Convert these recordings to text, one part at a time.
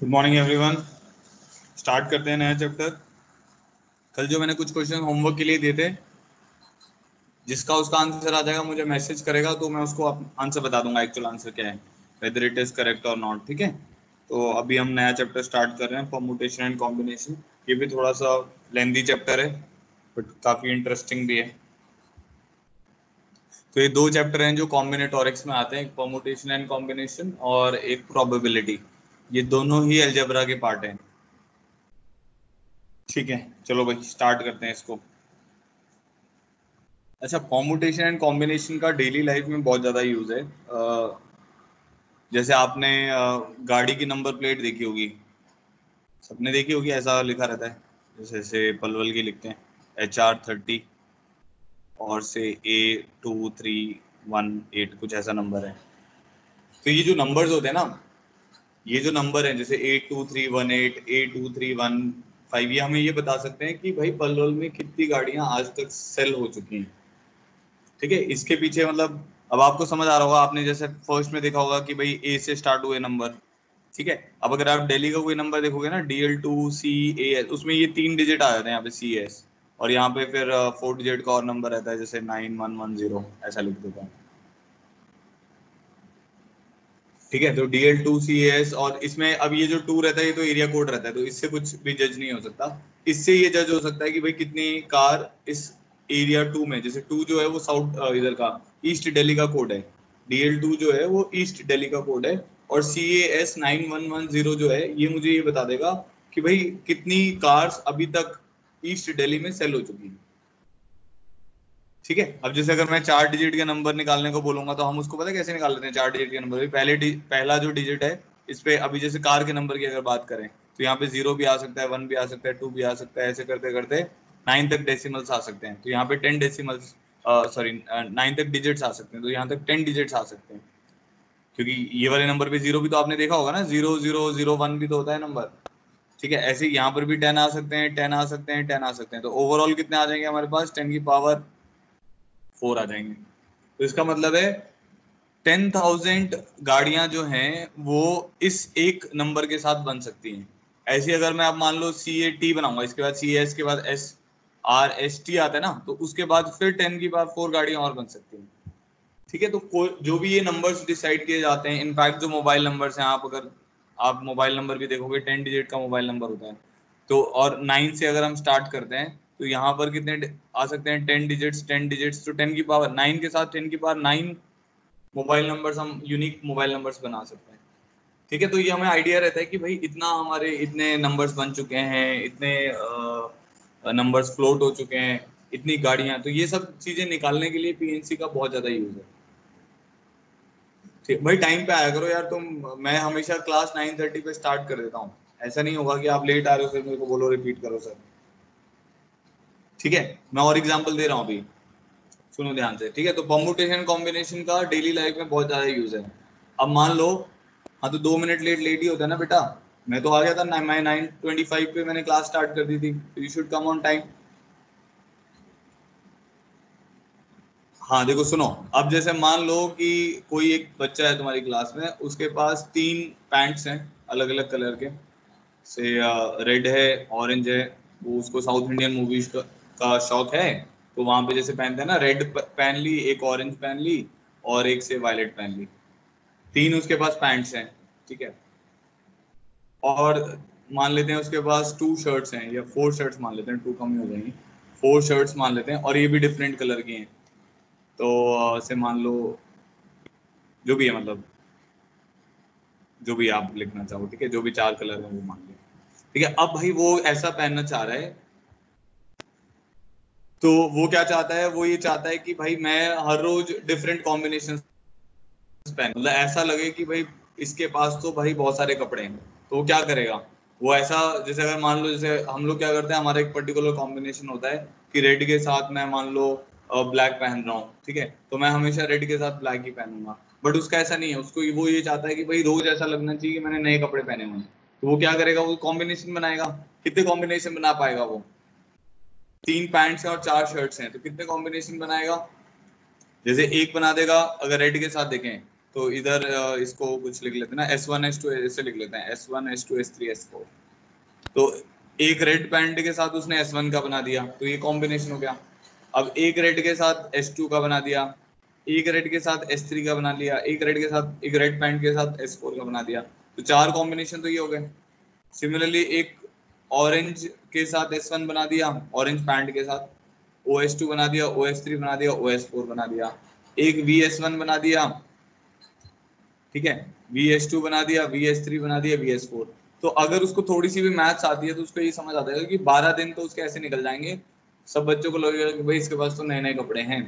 Good morning everyone start करते हैं नया चैप्टर कल जो मैंने कुछ क्वेश्चन होमवर्क के लिए दिए थे, जिसका उसका आंसर आ जाएगा, मुझे मैसेज करेगा तो मैं उसको आंसर बता दूँगा एक्चुअल आंसर क्या है वेदर इट इज़ करेक्ट और नॉट ठीक है? तो अभी हम नया चैप्टर स्टार्ट कर रहे हैं परमुटेशन एंड कॉम्बिनेशन ये भी थोड़ा सा लेंदी चैप्टर है बट काफ़ी इंटरेस्टिंग भी है। तो ये दो चैप्टर हैं जो कॉम्बिनेटोरिक्स में आते हैं, एक परमुटेशन एंड कॉम्बिनेशन और एक प्रोबेबिलिटी ये दोनों ही एल्जेब्रा के पार्ट हैं। ठीक है, चलो भाई स्टार्ट करते हैं इसको। अच्छा कॉम्बिनेशन एंड कॉम्बिनेशन का डेली लाइफ में बहुत ज़्यादा यूज़ है। जैसे आपने गाड़ी की नंबर प्लेट देखी होगी। सबने देखी होगी, ऐसा लिखा रहता है। जैसे, से पलवल की लिखते हैं। एच आर थर्टी और से A two three one eight कुछ ऐसा नंबर है। तो ये जो नंबर्स होते हैं ना ये जो नंबर है, जैसे eight two three one eight eight two three one five ये हमें ये बता सकते हैं कि भाई पलवल में कितनी गाड़ियाँ आज तक सेल हो चुकी हैं। ठीक है? इसके पीछे मतलब अब आपको समझ आ रहा होगा, आपने जैसे फ़र्स्ट में देखा होगा कि भाई ए से स्टार्ट हुए नंबर ठीक है? अब अगर आप दिल्ली का कोई नंबर देखोगे ना D L two C A S उसमें ये तीन डिजिट आ जाते हैं यहाँ पे सी एस और यहाँ पे फिर फोर डिजिट का और नंबर रहता है, जैसे नाइन वन वन ज़ीरो ऐसा लिख देता है। ठीक है तो डीएल टू सी एस और इसमें अब ये जो टू रहता है, ये तो एरिया कोड रहता है तो इससे कुछ भी जज नहीं हो सकता। इससे ये जज हो सकता है कि भाई कितनी कार इस एरिया टू में, जैसे टू जो है वो साउथ इधर का ईस्ट दिल्ली का कोड है। डीएल टू जो है वो ईस्ट दिल्ली का कोड है और C S nine one one zero जो है, ये मुझे ये बता देगा कि भाई कितनी कार्स अभी तक ईस्ट दिल्ली में सेल हो चुकी है। ठीक है? अब जैसे अगर मैं चार डिजिट के नंबर निकालने को बोलूँगा तो हम उसको पता कैसे निकाल लेते हैं, चार डिजिट के नंबर पहले पहला जो डिजिट है, इस पे अभी जैसे कार के नंबर की अगर बात करें तो यहाँ पे ज़ीरो भी आ सकता है वन भी आ सकता है टू भी आ सकता है, ऐसे करते करते नाइन तक डेसिमल्स आ सकते हैं। तो यहाँ पे टेन डेसिमल्स सॉरी नाइन तक डिजिट्स आ सकते हैं। तो यहाँ तक टेन डिजिट्स आ सकते हैं। क्योंकि ये वाले नंबर पे ज़ीरो भी तो आपने देखा होगा ना? ज़ीरो ज़ीरो ज़ीरो वन भी तो होता है नंबर ठीक है? ऐसे यहाँ पर भी टेन आ सकते हैं टेन आ सकते हैं टेन आ सकते हैं। तो ओवरऑल कितने आ जाएँगे हमारे पास? टेन की पावर फोर आ जाएँगे। तो इसका मतलब है टेन थाउज़ेंड गाड़ियाँ जो हैं, वो इस एक नंबर के साथ बन सकती हैं। ऐसी अगर मैं, आप मान लो सी ए टी बनाऊँगा, इसके बाद सी एस के बाद एस आर एस टी आता है ना तो उसके बाद फिर टेन की बाद फोर गाड़ियाँ और बन सकती हैं। ठीक है तो जो भी ये नंबर्स डिसाइड किए जाते हैं इनफैक्ट जो मोबाइल नंबर्स हैं, आप अगर, आप मोबाइल नंबर भी देखोगे टेन डिजिट का मोबाइल नंबर होता है। तो और नाइन से अगर हम स्टार्ट करते हैं तो यहाँ पर कितने आ सकते हैं? टेन डिजिट्स टेन डिजिट्स तो टेन की पावर नाइन के साथ टेन की पावर नाइन मोबाइल नंबर्स हम यूनिक मोबाइल नंबर्स बना सकते हैं। ठीक है तो ये हमें आइडिया रहता है कि भाई इतना हमारे इतने नंबर्स बन चुके हैं, इतने नंबर्स फ्लोट हो चुके हैं, इतनी गाड़ियाँ तो ये सब चीज़ें निकालने के लिए पीएनसी का बहुत ज़्यादा यूज़ है। ठीक, भाई टाइम पे आया करो यार तुम, मैं हमेशा क्लास नाइन थर्टी पे स्टार्ट कर देता हूँ। ऐसा नहीं होगा कि आप लेट आ रहे हो, फिर मेरे को बोलो रिपीट करो सर ठीक है? मैं और एग्ज़ाम्पल दे रहा हूँ अभी। सुनो ध्यान से, ठीक है? तो परमुटेशन कॉम्बिनेशन का डेली लाइफ में बहुत ज़्यादा यूज़ है। अब मान लो हाँ तो दो मिनट लेट लेट ही होता है ना बेटा? मैं तो आ गया था मैं नाइन ट्वेंटी फाइव पे मैंने क्लास स्टार्ट कर दी थी you should come on time हाँ देखो सुनो, अब जैसे मान लो कि कोई एक बच्चा है तुम्हारी क्लास में, उसके पास तीन पैंट्स हैं अलग अलग कलर के। से रेड है ऑरेंज है, वो उसको साउथ इंडियन मूवीज़ का शौक है तो वहाँ पे जैसे पहनते हैं ना रेड पहन ली, एक ऑरेंज पहन ली और एक से वायलेट पहन ली। तीन उसके पास पैंट्स हैं, ठीक है? और मान लेते हैं उसके पास टू शर्ट्स हैं, या फोर शर्ट्स मान लेते हैं टू कम ही हो जाएँगी। फोर शर्ट्स मान लेते हैं, और ये भी डिफरेंट कलर की हैं। तो से मान लो, जो भी है मतलब जो भी आप लिखना चाहो, ठीक है? जो भी चार कलर है, वो मान लो। ठीक है, अब भाई वो ऐसा पहनना चाह रहा है तो वो क्या चाहता है? वो ये चाहता है कि भाई मैं हर रोज डिफरेंट कॉम्बिनेशन पहन। मतलब ऐसा लगे कि भाई इसके पास तो भाई बहुत सारे कपड़े हैं। तो वो क्या करेगा? वो ऐसा, जैसे अगर मान लो, जैसे हम लोग क्या करते हैं, हमारा एक पर्टिकुलर कॉम्बिनेशन होता है कि रेड के साथ मैं मान लो ब्लैक पहन रहा हूँ, ठीक है? तो मैं हमेशा रेड के साथ ब्लैक ही पहनूँगा। बट उसका ऐसा नहीं है। उसको वो ये चाहता है कि भाई रोज ऐसा लगना चाहिए कि मैंने नए कपड़े पहने हुए हैं। तो वो क्या करेगा? वो कॉम्बिनेशन बनाएगा। कितने कॉम्बिनेशन बना पाएगा वो? तीन पैंट्स हैं और चार शर्ट्स हैं तो कितने कॉम्बिनेशन बनाएगा? जैसे एक बना देगा, अगर रेड के साथ देखें तो इधर इसको कुछ लिख लेते ना एस वन एस टू ऐसे लिख लेते हैं S one S two S three S four तो एक रेड पैंट के साथ उसने एस वन का बना दिया तो ये कॉम्बिनेशन हो गया। अब एक रेड के साथ एस टू का बना दिया, एक रेड के साथ एस थ्री का बना लिया, एक रेड के साथ, एक रेड पैंट के साथ एस फोर का बना दिया तो चार कॉम्बिनेशन तो ये हो गए। सिमिलरली एक ऑरेंज के साथ एस वन बना दिया ऑरेंज पैंट के साथ ओ एस टू बना दिया ओ एस थ्री बना दिया ओ एस फोर बना दिया, एक वी एस वन बना दिया, ठीक है वी एस टू बना दिया वी एस थ्री बना दिया वी एस फोर तो अगर उसको थोड़ी सी भी मैथ्स आती है तो उसको ये समझ आता है कि बारह दिन तो उसके ऐसे निकल जाएँगे, सब बच्चों को लगेगा कि भाई इसके पास तो नए नए कपड़े हैं,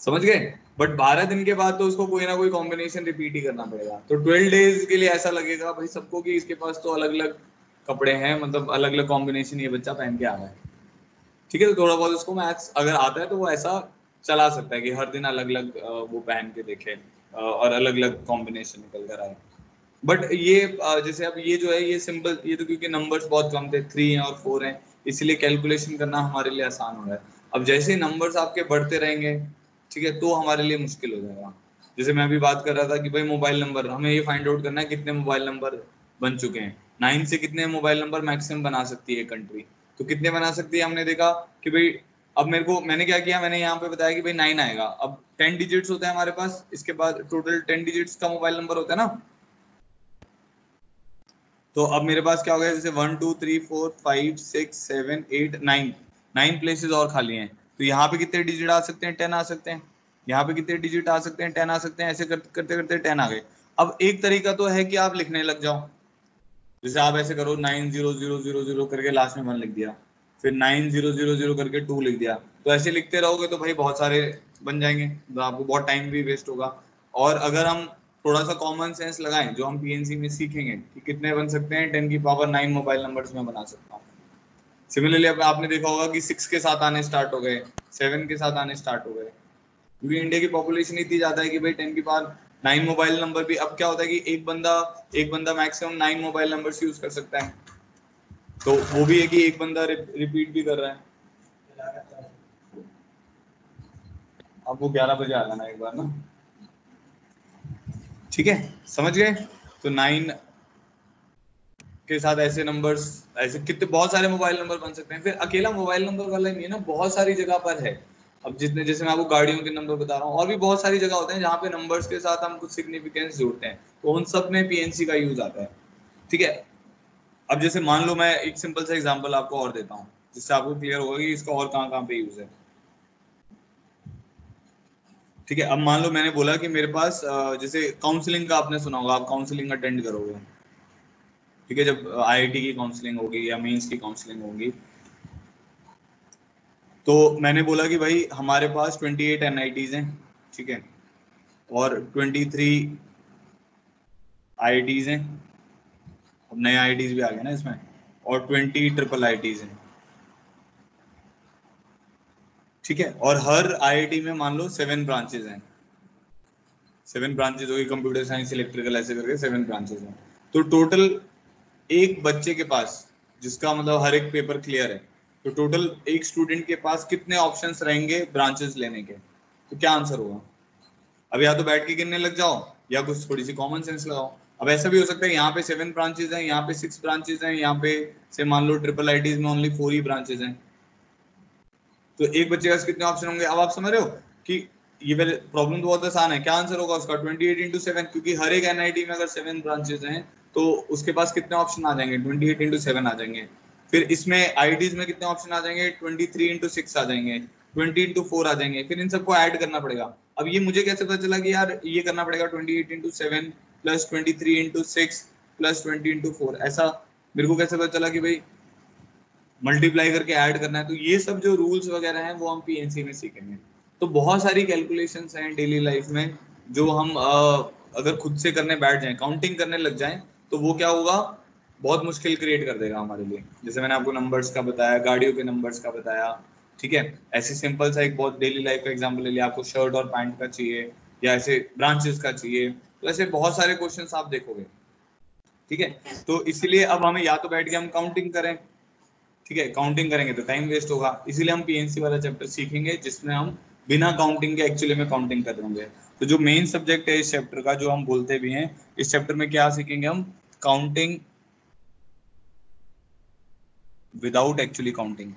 समझ गए बट बारह दिन के बाद तो उसको कोई ना कोई कॉम्बिनेशन रिपीट ही करना पड़ेगा तो ट्वेल्व डेज़ के लिए ऐसा लगेगा भाई सबको कि इसके पास तो अलग अलग कपड़े हैं मतलब अलग अलग कॉम्बिनेशन ये बच्चा पहन के आ रहा है। ठीक है तो थोड़ा बहुत उसको मैथ्स अगर आता है तो वो ऐसा चला सकता है कि हर दिन अलग अलग वो पहन के देखे और अलग अलग कॉम्बिनेशन निकल कर आए। बट ये जैसे अब ये जो है, ये सिंपल ये तो क्योंकि नंबर्स बहुत कम थे थ्री हैं और फोर हैं, इसलिए कैलकुलेशन करना हमारे लिए आसान हो रहा है। अब जैसे ही नंबर्स आपके बढ़ते रहेंगे, ठीक है तो हमारे लिए मुश्किल हो जाएगा। जैसे मैं अभी बात कर रहा था कि भाई मोबाइल नंबर हमें ये फाइंड आउट करना है कितने मोबाइल नंबर बन चुके हैं। नाइन से कितने मोबाइल नंबर मैक्सिमम बना सकती है कंट्री? तो कितने बना सकती है? हमने देखा कि भाई, अब मेरे को, मैंने क्या किया? मैंने यहाँ पे बताया कि भाई नाइन आएगा। अब टेन डिजिट्स होते हैं हमारे पास, इसके बाद टोटल टेन डिजिट्स का मोबाइल नंबर होता है ना? तो अब मेरे पास क्या हो गया? जैसे one two three four five six seven eight nine nine places और खाली हैं। तो यहाँ पे कितने डिजिट आ सकते हैं? टेन आ सकते हैं। यहाँ पे कितने डिजिट आ सकते हैं? टेन आ सकते हैं। ऐसे करते करते टेन आ गए। अब एक तरीका तो है कि आप लिखने लग जाओ। जैसे आप ऐसे करो nine zero zero zero zero करके लास्ट में वन लिख दिया, फिर नाइन ज़ीरो ज़ीरो ज़ीरो करके टू लिख दिया तो ऐसे लिखते रहोगे तो भाई बहुत सारे बन जाएँगे तो आपको बहुत टाइम भी वेस्ट होगा। और अगर हम थोड़ा सा कॉमन सेंस लगाएँ, जो हम पीएनसी में सीखेंगे, कि कितने बन सकते हैं टेन की पावर नाइन मोबाइल नंबर्स में बना सकता हूँ। सिमिलरली अब आपने देखा होगा कि सिक्स के साथ आने स्टार्ट हो गए सेवन के साथ आने स्टार्ट हो गए। क्योंकि इंडिया की पॉपुलेशन इतनी ज़्यादा है कि भाई टेन की पावर नाइन मोबाइल नंबर भी, अब क्या होता है कि एक बंदा एक बंदा maximum nine mobile number use कर सकता है। तो वो भी है कि एक बंदा रिपीट भी कर रहा है। अब वो ग्यारह बजे आ जाना एक बार ना। ठीक है? समझ गए? तो नाइन के साथ ऐसे नंबर्स ऐसे कितने, बहुत सारे मोबाइल नंबर बन सकते हैं। फिर अकेला मोबाइल नंबर वाला नहीं है ना, बहुत सारी जगह पर है। अब जितने, जैसे मैं आपको गाड़ियों के नंबर बता रहा हूँ, और भी बहुत सारी जगह होते हैं जहाँ पे नंबर्स के साथ हम कुछ सिग्निफिकेंस जोड़ते हैं। तो उन सब में पीएनसी का यूज़ आता है। ठीक है? अब जैसे मान लो मैं एक सिंपल सा एग्ज़ाम्पल आपको और देता हूँ, जिससे आपको क्लियर होगा कि इसका और कहाँ कहाँ पे यूज़ है। ठीक है? अब मान लो मैंने बोला कि मेरे पास जैसे काउंसलिंग का आपने सुना होगा, आप काउंसलिंग अटेंड करोगे। ठीक है? जब आईआईटी की काउंसलिंग होगी या मेंस की काउंसलिंग होगी तो मैंने बोला कि भाई, हमारे पास 28 एट एन हैं, ठीक है? और 23 थ्री आई हैं अब नए आई भी आ गए ना इसमें, और 20 ट्रिपल आई हैं। ठीक है? और हर आईआईटी में मान लो सेवन ब्रांचेज हैं। सेवन ब्रांचेज होगी कंप्यूटर साइंस इलेक्ट्रिकल ऐसे करके सेवन ब्रांचेज हैं। तो टोटल एक बच्चे के पास, जिसका मतलब हर एक पेपर क्लियर है तो टोटल एक स्टूडेंट के पास कितने ऑप्शंस रहेंगे ब्रांचेस लेने के? तो क्या आंसर होगा? अब या तो बैठ के गिनने लग जाओ, या कुछ थोड़ी सी कॉमन सेंस लगाओ। अब ऐसा भी हो सकता है, यहाँ पे सेवन ब्रांचेज हैं, यहाँ पे सिक्स ब्रांचेज हैं, यहाँ पे से मान लो ट्रिपल आई में ओनली फोर ही ब्रांचेज हैं। तो एक बच्चे के कितने ऑप्शन होंगे? अब आप समझ रहे हो कि ये पहले प्रॉब्लम तो बहुत आसान है। क्या आंसर होगा उसका? ट्वेंटी एट इंटू सेवन क्योंकि हर एक एनआईटी में अगर सेवन ब्रांचेज हैं तो उसके पास कितने ऑप्शन आ जाएँगे? ट्वेंटी एट इंटू सेवन आ जाएँगे। फिर इसमें आई में कितने ऑप्शन आ जाएँगे? ट्वेंटी थ्री इंटू सिक्स आ जाएँगे। ट्वेंटी इंटू फोर आ जाएँगे। फिर इन सबको ऐड करना पड़ेगा। अब ये मुझे कैसे पता चला कि यार ये करना पड़ेगा twenty eight into seven plus twenty three into six plus twenty into four ऐसा मेरे को कैसे पता चला कि भाई मल्टीप्लाई करके ऐड करना है? तो ये सब जो रूल्स वगैरह हैं वो हम पीएनसी में सीखेंगे। तो बहुत सारी कैलकुलेशंस हैं डेली लाइफ में जो हम आ, अगर खुद से करने बैठ जाएँ काउंटिंग करने लग जाएँ तो वो क्या होगा? बहुत मुश्किल क्रिएट कर देगा हमारे लिए। जैसे मैंने आपको नंबर्स का बताया, गाड़ियों के नंबर्स का बताया, ठीक है? ऐसे सिंपल सा एक बहुत डेली लाइफ का एग्ज़ाम्पल ले लिया, आपको शर्ट और पैंट का चाहिए, या ऐसे ब्रांचेस का चाहिए तो ऐसे बहुत सारे क्वेश्चन आप देखोगे, ठीक है? तो इसलिए अब हमें या तो बैठ के हम काउंटिंग करें, ठीक है? काउंटिंग करेंगे तो टाइम वेस्ट होगा। इसीलिए हम पीएनसी वाला चैप्टर सीखेंगे, जिसमें हम बिना काउंटिंग के एक्चुअली में काउंटिंग कर होंगे। तो जो मेन सब्जेक्ट है इस चैप्टर का, जो हम बोलते भी हैं, इस चैप्टर में क्या सीखेंगे हम? Counting without actually counting.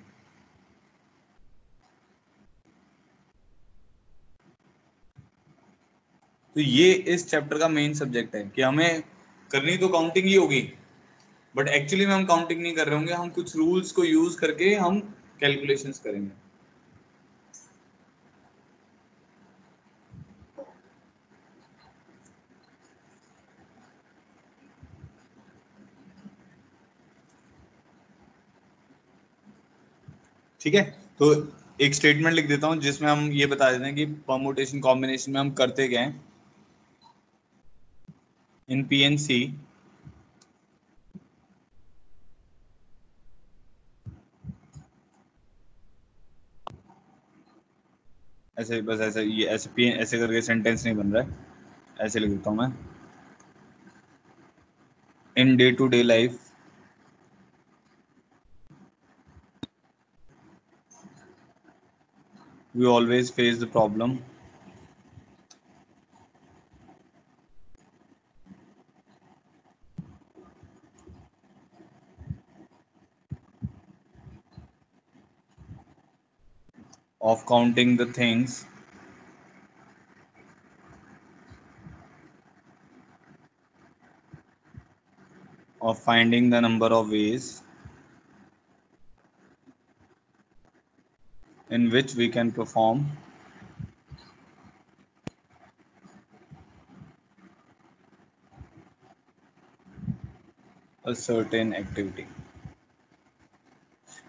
तो ये इस चैप्टर का मेन सब्जेक्ट है कि हमें करनी तो काउंटिंग ही होगी बट एक्चुअली में हम काउंटिंग नहीं कर रहे होंगे, हम कुछ रूल्स को यूज़ करके हम कैलकुलेशंस करेंगे ठीक है? तो एक स्टेटमेंट लिख देता हूँ, जिसमें हम ये बता देते हैं कि परमोटेशन कॉम्बिनेशन में हम करते गए इन पी एन सी ऐसे, बस ऐसे, ये ऐसे पी ऐसे करके सेंटेंस नहीं बन रहा है। ऐसे लिख देता हूँ मैं। In day to day life we always face the problem. Of counting the things. Of finding the number of ways in which we can perform. A certain activity.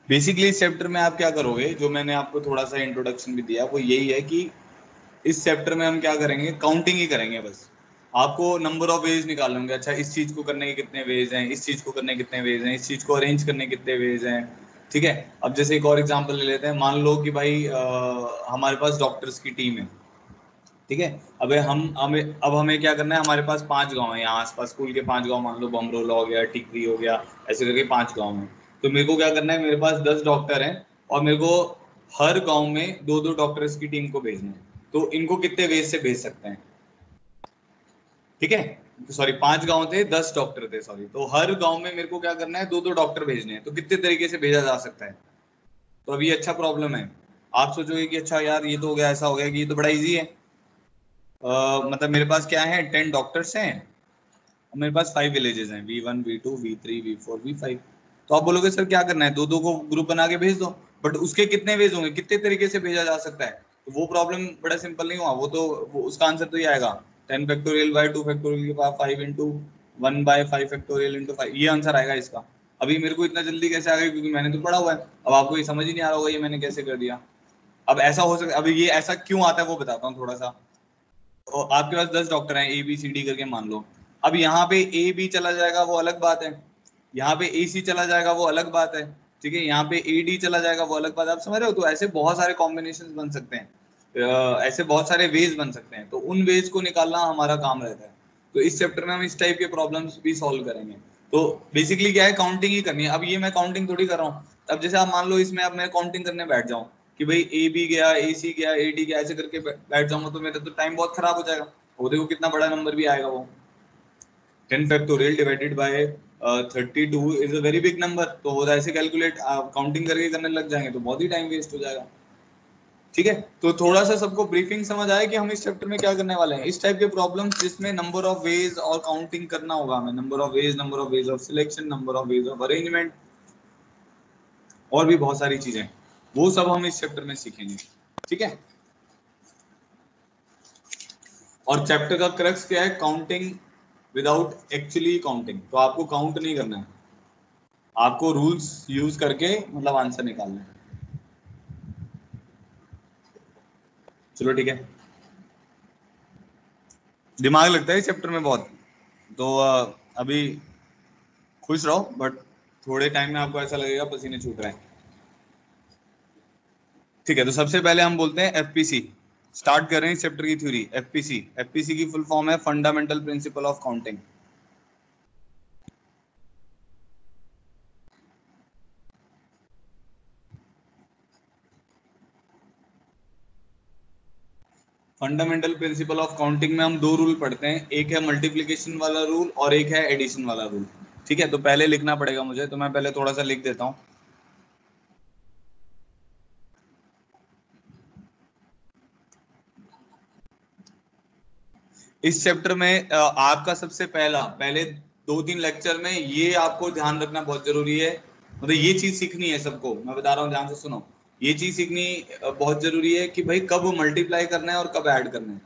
Basically इस चैप्टर में आप क्या करोगे? जो मैंने आपको थोड़ा सा इंट्रोडक्शन भी दिया, वो यही है कि इस चैप्टर में हम क्या करेंगे? काउंटिंग ही करेंगे बस। आपको नंबर ऑफ़ वेज निकाल लेंगे अच्छा इस चीज़ को करने के कितने वेज हैं? इस चीज़ को करने के कितने वेज हैं? इस चीज़ को अरेंज करने के कितने वेज हैं? ठीक है? अब जैसे एक और एग्जांपल ले लेते हैं। मान लो कि भाई आ, हमारे पास डॉक्टर्स की टीम है। ठीक है? अब हम हमें अब हमें क्या करना है? हमारे पास पाँच गाँव है। यहाँ आसपास स्कूल के पाँच गाँव मान लो बमरोला हो गया टिकरी हो गया ऐसे करके पाँच गाँव है। तो मेरे को क्या करना है? मेरे पास दस डॉक्टर हैं और मेरे को हर गाँव में दो दो डॉक्टर्स की टीम को भेजना है। तो इनको कितने वेज से भेज सकते हैं? ठीक है? सॉरी पाँच गाँव थे दस डॉक्टर थे सॉरी तो हर गाँव में मेरे को क्या करना है दो दो डॉक्टर भेजने हैं। तो कितने तरीके से भेजा जा सकता है? तो अभी अच्छा प्रॉब्लम है। आप सोचोगे कि अच्छा यार ये तो हो गया ऐसा हो गया कि ये तो बड़ा इजी है। आ, मतलब मेरे पास क्या है टेन डॉक्टर्स हैं। और मेरे पास फाइव विलेजेस हैं। V one V two V three V four V five तो आप बोलोगे सर क्या करना है? दो दो को ग्रुप बना के भेज दो। बट उसके कितने वेज होंगे? कितने तरीके से भेजा जा सकता है? तो वो प्रॉब्लम बड़ा सिंपल नहीं हुआ। वो तो वो उसका आंसर तो ये आएगा। Ten factorial by two factorial के पास five into one by five factorial into five ये आंसर आएगा इसका। अभी मेरे को इतना जल्दी कैसे आ गया? क्योंकि मैंने तो पढ़ा हुआ है। अब आपको ये समझ ही नहीं आ रहा होगा ये मैंने कैसे कर दिया। अब ऐसा हो सकता अभी ये ऐसा क्यों आता है वो बताता हूँ थोड़ा सा। तो आपके पास दस डॉक्टर हैं ए बी सी डी करके मान लो। अब यहाँ पे ए बी चला जाएगा, वो अलग बात है। यहाँ पे ए सी चला जाएगा, वो अलग बात है। ठीक है, यहाँ पे ए डी चला जाएगा, वो अलग बात है। आप समझ रहे हो? तो ऐसे बहुत सारे कॉम्बिनेशन बन सकते हैं। ऐसे बहुत सारे वेज बन सकते हैं। तो उन वेज को निकालना हमारा काम रहता है। तो इस चैप्टर में हम इस टाइप के प्रॉब्लम्स भी सॉल्व करेंगे। तो बेसिकली क्या है काउंटिंग ही करनी है। अब ये मैं काउंटिंग थोड़ी कर रहा हूँ। अब जैसे आप मान लो इसमें अब मैं काउंटिंग करने बैठ जाऊँ कि भाई ए बी गया ए सी गया ए डी गया, ऐसे करके बैठ जाऊँगा तो मेरा तो टाइम बहुत खराब हो जाएगा। वो देखो कितना बड़ा नंबर भी आएगा वो। Ten factorial divided by thirty two is a very big number तो वो ऐसे कैलकुलेट काउंटिंग करके करने लग जाएँगे। तो बहुत ही टाइम वेस्ट हो जाएगा। ठीक है? तो थोड़ा सा सबको ब्रीफिंग समझ आया कि हम इस चैप्टर में क्या करने वाले हैं। इस टाइप के प्रॉब्लम जिसमें नंबर ऑफ़ वेज और काउंटिंग करना होगा हमें। Number of ways number of ways of selection number of ways of arrangement और भी बहुत सारी चीज़ें। वो सब हम इस चैप्टर में सीखेंगे। ठीक है? और चैप्टर का क्रक्स क्या है? काउंटिंग विदाउट एक्चुअली काउंटिंग तो आपको काउंट नहीं करना है। आपको रूल्स यूज़ करके मतलब आंसर निकालना है। चलो ठीक है। दिमाग लगता है इस चैप्टर में बहुत। तो अभी खुश रहो बट थोड़े टाइम में आपको ऐसा लगेगा पसीने छूट रहे हैं। ठीक है तो सबसे पहले हम बोलते हैं एफपीसी स्टार्ट कर रहे हैं इस चैप्टर की थ्योरी एफपीसी एफपीसी की फुल फॉर्म है fundamental principle of counting fundamental principle of counting में हम दो रूल पढ़ते हैं। एक है मल्टीप्लीकेशन वाला रूल और एक है एडिशन वाला रूल ठीक है? तो पहले लिखना पड़ेगा मुझे तो मैं पहले थोड़ा सा लिख देता हूँ। इस चैप्टर में आपका सबसे पहला, पहले दो तीन लेक्चर में ये आपको ध्यान रखना बहुत ज़रूरी है। मतलब ये चीज़ सीखनी है सबको। मैं बता रहा हूँ, ध्यान से सुनो। ये चीज़ सीखनी बहुत ज़रूरी है कि भाई कब मल्टीप्लाई करना है और कब ऐड करना है।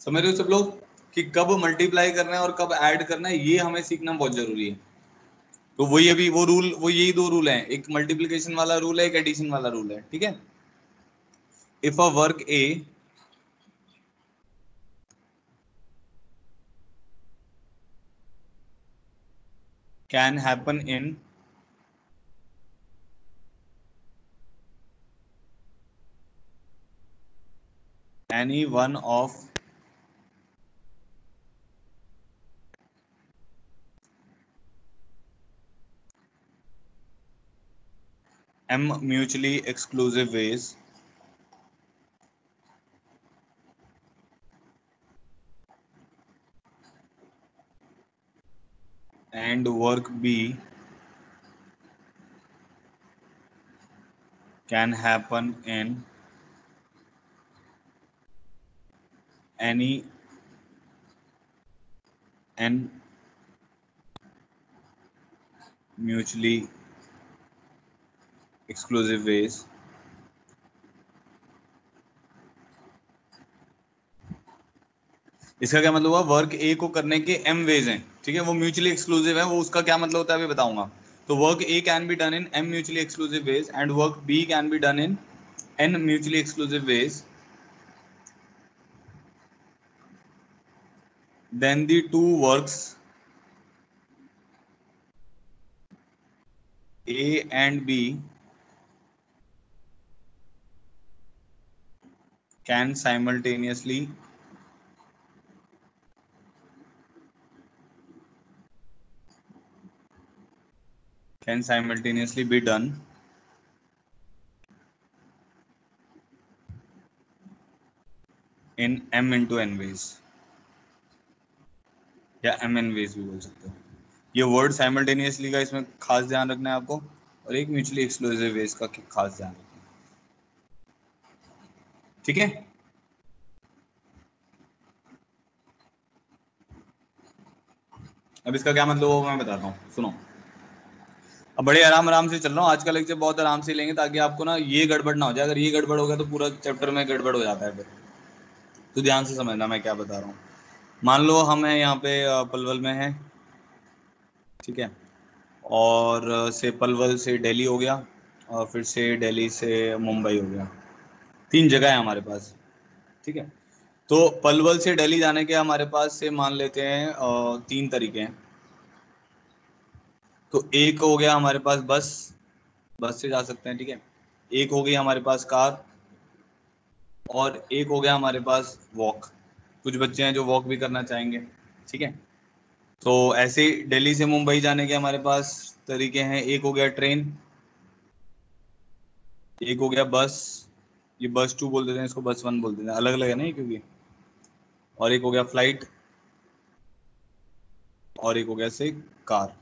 समझ रहे हो सब लोग? कि कब मल्टीप्लाई करना है और कब ऐड करना है, ये हमें सीखना बहुत ज़रूरी है। तो वही अभी वो रूल वो यही दो रूल हैं। एक मल्टीप्लीकेशन वाला रूल है, एक एडिशन वाला रूल है, ठीक है? If a work A can happen in any one of m mutually exclusive ways. And work B can happen in any, and mutually exclusive ways. इसका क्या मतलब हुआ? वर्क ए को करने के एम वेज हैं, ठीक है? वो म्यूचुअली एक्सक्लूसिव है, वो उसका क्या मतलब होता है अभी बताऊँगा। तो work A can be done in M mutually exclusive ways and work B can be done in N mutually exclusive ways then the two works A and B can simultaneously can simultaneously be done. In m into n ways या M N ways भी बोल सकते हो। ये word simultaneously का इसमें खास ध्यान रखना है आपको, और एक म्यूचुअली एक्सक्लूसिव वेज का खास ध्यान रखना है। ठीक है? अब इसका क्या मतलब वो मैं बताता हूँ, सुनो। अब बड़े आराम आराम से चल रहा हूँ आज का लेक्चर बहुत आराम से लेंगे ताकि आपको ना ये गड़बड़ ना हो जाए। अगर ये गड़बड़ हो गया तो पूरा चैप्टर में गड़बड़ हो जाता है फिर। तो ध्यान से समझना मैं क्या बता रहा हूँ। मान लो हम हैं यहाँ पे पलवल में हैं, ठीक है? और से पलवल से दिल्ली हो गया, और फिर से दिल्ली से मुंबई हो गया। तीन जगह है हमारे पास, ठीक है? तो पलवल से दिल्ली जाने के हमारे पास से मान लेते हैं तीन तरीके हैं। तो एक हो गया हमारे पास बस बस से जा सकते हैं, ठीक है? एक हो गई हमारे पास कार, और एक हो गया हमारे पास वॉक। कुछ बच्चे हैं जो वॉक भी करना चाहेंगे, ठीक है? तो ऐसे दिल्ली से मुंबई जाने के हमारे पास तरीके हैं, एक हो गया ट्रेन एक हो गया बस ये बस टू बोल देते हैं, इसको बस वन बोल देते हैं अलग अलग है ना क्योंकि? और एक हो गया फ़्लाइट और एक हो गया से कार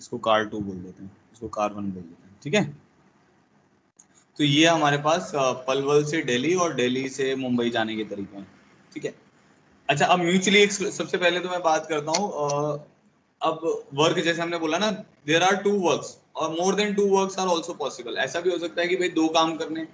इसको कार टू बोल देते हैं, इसको कार वन बोल देते हैं, ठीक है? तो ये हमारे पास पलवल से दिल्ली और दिल्ली से मुंबई जाने के तरीके हैं, ठीक है? अच्छा अब म्यूचुअली सबसे पहले तो मैं बात करता हूँ अब वर्क जैसे हमने बोला ना देर आर टू वर्क और more than two work are also possible ऐसा भी हो सकता है कि भाई दो काम करने,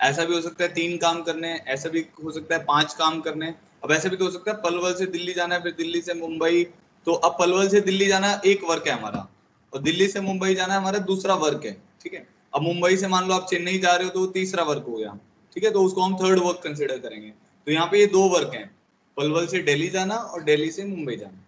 ऐसा भी हो सकता है तीन काम करने, ऐसा भी हो सकता है पाँच काम करने, अब ऐसा भी तो हो सकता है पलवल से दिल्ली जाना है, फिर दिल्ली से मुंबई तो अब पलवल से दिल्ली जाना एक वर्क है हमारा, और दिल्ली से मुंबई जाना हमारा दूसरा वर्क है, ठीक है? अब मुंबई से मान लो आप चेन्नई जा रहे हो तो तीसरा वर्क हो गया, ठीक है? तो उसको हम थर्ड वर्क कंसिडर करेंगे। तो यहाँ पे ये दो वर्क हैं। पलवल से दिल्ली जाना और दिल्ली से मुंबई जाना।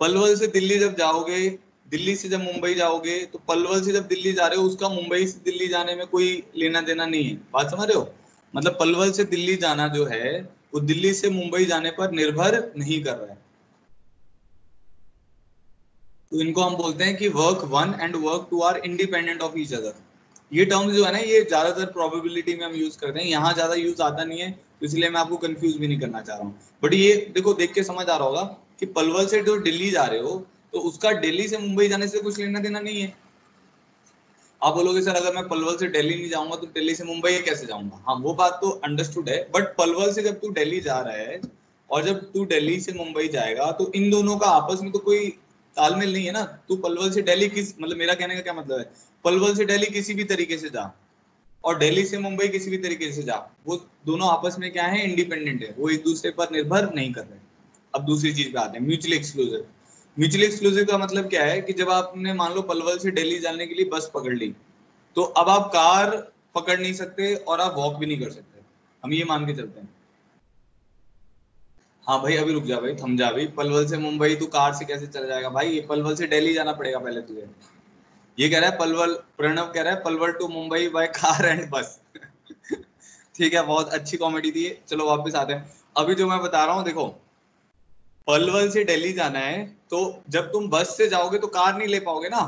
पलवल से दिल्ली जब जाओगे, दिल्ली से जब मुंबई जाओगे तो पलवल से जब दिल्ली जा रहे हो, उसका मुंबई से दिल्ली जाने में कोई लेना देना नहीं है। बात समझ रहे हो? मतलब पलवल से दिल्ली जाना जो है, वो दिल्ली से मुंबई जाने पर निर्भर नहीं कर रहा है। तो इनको हम बोलते हैं कि work one and work two are independent of each other ये टर्म्स जो है ना, ये ज़्यादातर प्रोबेबिलिटी में हम यूज़ करते हैं। यहाँ ज़्यादा यूज़ आता नहीं है। तो इसलिए मैं आपको कंफ्यूज भी नहीं करना चाह रहा हूँ। बट ये देखो, देख के समझ आ रहा होगा कि पलवल से जो दिल्ली जा रहे हो तो उसका दिल्ली से मुंबई जाने से कुछ लेना देना नहीं है। आप बोलोगे, सर, अगर मैं पलवल से दिल्ली नहीं जाऊँगा तो दिल्ली से मुंबई कैसे जाऊँगा? हाँ वो बात तो अंडरस्टूड है बट पलवल से जब तू दिल्ली जा रहा है, और जब तू दिल्ली से मुंबई जाएगा तो इन दोनों का आपस में तो कोई तालमेल नहीं है ना? तू पलवल से दिल्ली किस मतलब मेरा कहने का क्या मतलब है? पलवल से दिल्ली किसी भी तरीके से जा। और दिल्ली से मुंबई किसी भी तरीके से जा, वो दोनों आपस में क्या है इंडिपेंडेंट है। वो एक दूसरे पर निर्भर नहीं कर रहे। अब दूसरी चीज़ पे आते हैं म्यूचुअली एक्सक्लूसिव म्यूचुअली एक्सक्लूसिव का मतलब क्या है कि जब आपने मान लो पलवल से दिल्ली जाने के लिए बस पकड़ ली तो अब आप कार पकड़ नहीं सकते और आप वॉक भी नहीं कर सकते। हम ये मान के चलते हैं। हाँ भाई, अभी रुक जा भाई थम जा भाई पलवल से मुंबई, तू कार से कैसे चल जाएगा? भाई, पलवल से दिल्ली जाना पड़ेगा पहले तुझे। ये कह रहा है पलवल, प्रणव कह रहा है Palwal to Mumbai by car and bus ठीक है, बहुत अच्छी कॉमेडी थी चलो वापस आते हैं। अभी जो मैं बता रहा हूँ, देखो, पलवल से दिल्ली जाना है तो जब तुम बस से जाओगे तो कार नहीं ले पाओगे ना।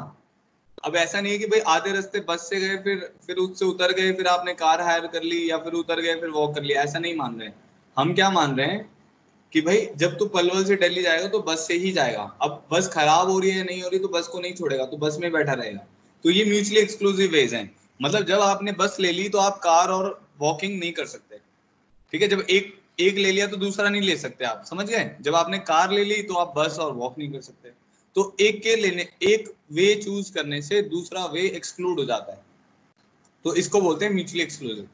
अब ऐसा नहीं है कि भाई आधे रास्ते बस से गए, फिर फिर उससे उतर गए, फिर आपने कार हायर कर ली या फिर उतर गए, फिर वॉक कर लिया। ऐसा नहीं मान रहे हम क्या मान रहे हैं? कि भाई, जब तू पलवल से दिल्ली जाएगा तो बस से ही जाएगा। अब बस खराब हो रही है नहीं हो रही तो बस को नहीं छोड़ेगा तो बस में बैठा रहेगा। तो ये म्यूचुअली एक्सक्लूसिव वेज हैं। मतलब जब आपने बस ले ली तो आप कार और वॉकिंग नहीं कर सकते। ठीक है, जब एक एक ले लिया तो दूसरा नहीं ले सकते आप। समझ गए? जब आपने कार ले ली तो आप बस और वॉक नहीं कर सकते। तो एक के लेने, एक वे चूज़ करने से दूसरा वे एक्सक्लूड हो जाता है। तो इसको बोलते हैं म्यूचुअली एक्सक्लूसिव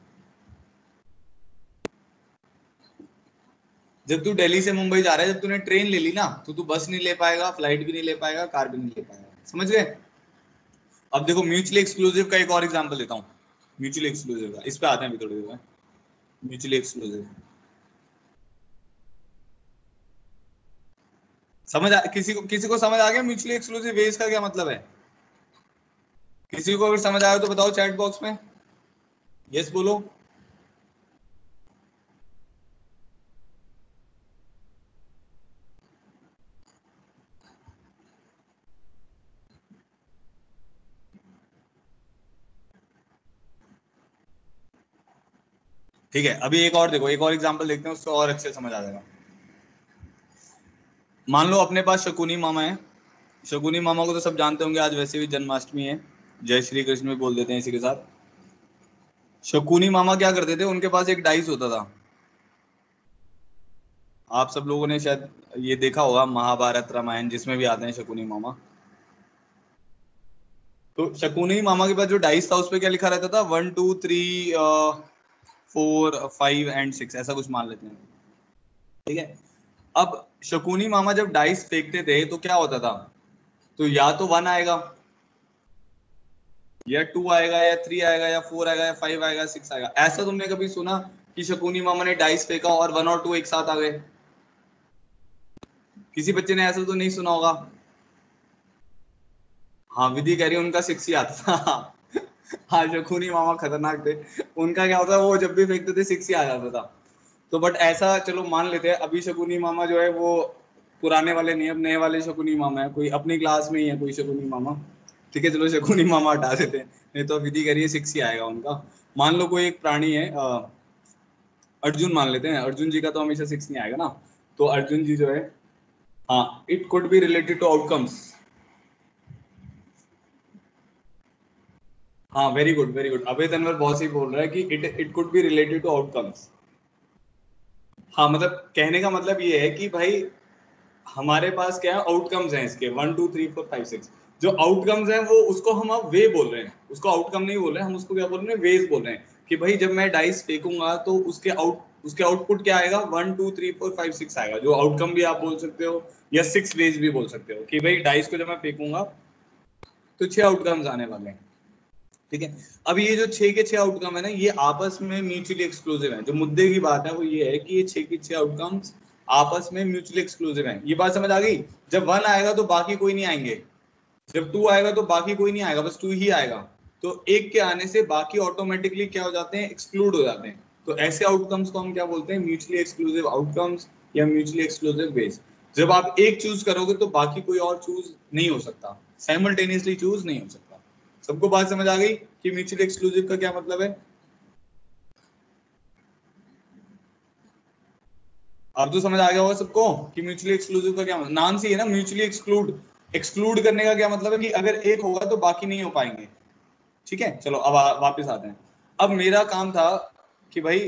जब तू दिल्ली से मुंबई जा रहा है जब तूने ट्रेन ले ली ना तो तू बस नहीं ले पाएगा फ़्लाइट भी नहीं ले पाएगा कार भी नहीं ले पाएगा। समझ गए? अब देखो म्यूचुअली एक्सक्लूसिव का एक और एग्जांपल देता हूँ। म्यूचुअली एक्सक्लूसिव का। इस पे आते हैं थोड़ी देर में। म्यूचुअली एक्सक्लूसिव समझ आ, किसी को किसी को समझ आ गया म्यूचुअली एक्सक्लूसिव वेज का क्या मतलब है? किसी को अगर समझ आया तो बताओ चैट बॉक्स में। यस बोलो। ठीक है, अभी एक और देखो, एक और एग्ज़ाम्पल देखते हैं, उसको और अच्छे समझ आ जाएगा मान लो अपने पास शकुनी मामा है। शकुनी मामा को तो सब जानते होंगे, आज वैसे भी जन्माष्टमी है। जय श्री कृष्ण भी बोल देते हैं इसी के साथ। शकुनी मामा क्या करते थे? उनके पास एक डाइस होता था। आप सब लोगों ने शायद ये देखा होगा, महाभारत रामायण, जिसमें भी आते हैं शकुनी मामा। तो शकुनी मामा के पास जो डाइस था, उस पर क्या लिखा रहता था? One two three four, five and six, ऐसा कुछ मान लेते हैं। ठीक है? अब शकुनी मामा जब डाइस फेंकते थे तो क्या होता था? तो या तो वन आएगा, या टू आएगा, या थ्री आएगा, या फोर आएगा, या फाइव आएगा सिक्स आएगा। ऐसा तुमने कभी सुना कि शकुनी मामा ने डाइस फेंका और वन और टू एक साथ आ गए? किसी बच्चे ने ऐसा तो नहीं सुना होगा? हाँ विधि कह रही उनका सिक्स ही आता था। हाँ शकुनी मामा खतरनाक थे, उनका क्या होता है वो जब भी फेंकते थे, सिक्स ही आ जाता था। तो बट ऐसा, चलो, मान लेते हैं, अभी शकुनी मामा जो है, वो पुराने वाले नहीं, अब नए वाले शकुनी मामा है, कोई अपनी क्लास में ही है, कोई शकुनी मामा। ठीक है, चलो, शकुनी मामा हटा देते हैं। नहीं तो विधि करिए, सिक्स ही आएगा उनका। मान लो, कोई एक प्राणी है अर्जुन मान लेते हैं। अर्जुन जी का तो हमेशा सिक्स नहीं आएगा ना। तो अर्जुन जी जो है हाँ it could be related to outcomes हाँ very good very good Abhay Tanwar बहुत सही बोल रहा है कि it it could be related to outcomes हाँ मतलब कहने का मतलब ये है कि भाई, हमारे पास क्या है आउटकम्स हैं इसके. One two three four five six जो आउटकम्स हैं, वो उसको हम अब वे बोल रहे हैं. उसको आउटकम नहीं बोल रहे हैं हम उसको क्या बोल रहे हैं वेज बोल रहे हैं. कि भाई, जब मैं डाइस फेंकूँगा तो उसके आउट उसके आउटपुट क्या आएगा? One two three four five six आएगा. जो आउटकम भी आप बोल सकते हो, या सिक्स वेज भी बोल सकते हो. कि भाई डाइस को जब मैं फेंकूँगा तो छह आउटकम्स आने वाले हैं. ठीक है? अब ये जो छह के छह आउटकम है ना, ये आपस में म्यूचुअली एक्सक्लूसिव है। जो मुद्दे की बात है, वो ये है कि ये छह के छह आउटकम्स आपस में म्यूचुअली एक्सक्लूसिव है। ये बात समझ आ गई? जब वन आएगा तो बाकी कोई नहीं आएँगे। जब टू आएगा तो बाकी कोई नहीं आएगा, बस टू ही आएगा। तो एक के आने से बाकी ऑटोमेटिकली क्या हो जाते हैं? एक्सक्लूड हो जाते हैं। तो ऐसे आउटकम्स को हम क्या बोलते हैं? म्यूचुअली एक्सक्लूसिव आउटकम्स या म्यूचुअली एक्सक्लूसिव बेस जब आप एक चूज़ करोगे तो बाकी कोई और चूज़ नहीं हो सकता। साइमल्टेनियसली चूज़ नहीं हो सकता। सबको बात समझ आ गई कि म्यूचुअली एक्सक्लूसिव का क्या मतलब है? अब तो समझ आ गया होगा सबको कि म्यूचुअली एक्सक्लूसिव का क्या मतलब नाम से है ना म्यूचुअली एक्सक्लूड एक्सक्लूड करने का क्या मतलब है कि अगर एक होगा तो बाकी नहीं हो पाएँगे। ठीक है? चलो, अब वापस आते हैं। अब मेरा काम था कि भाई,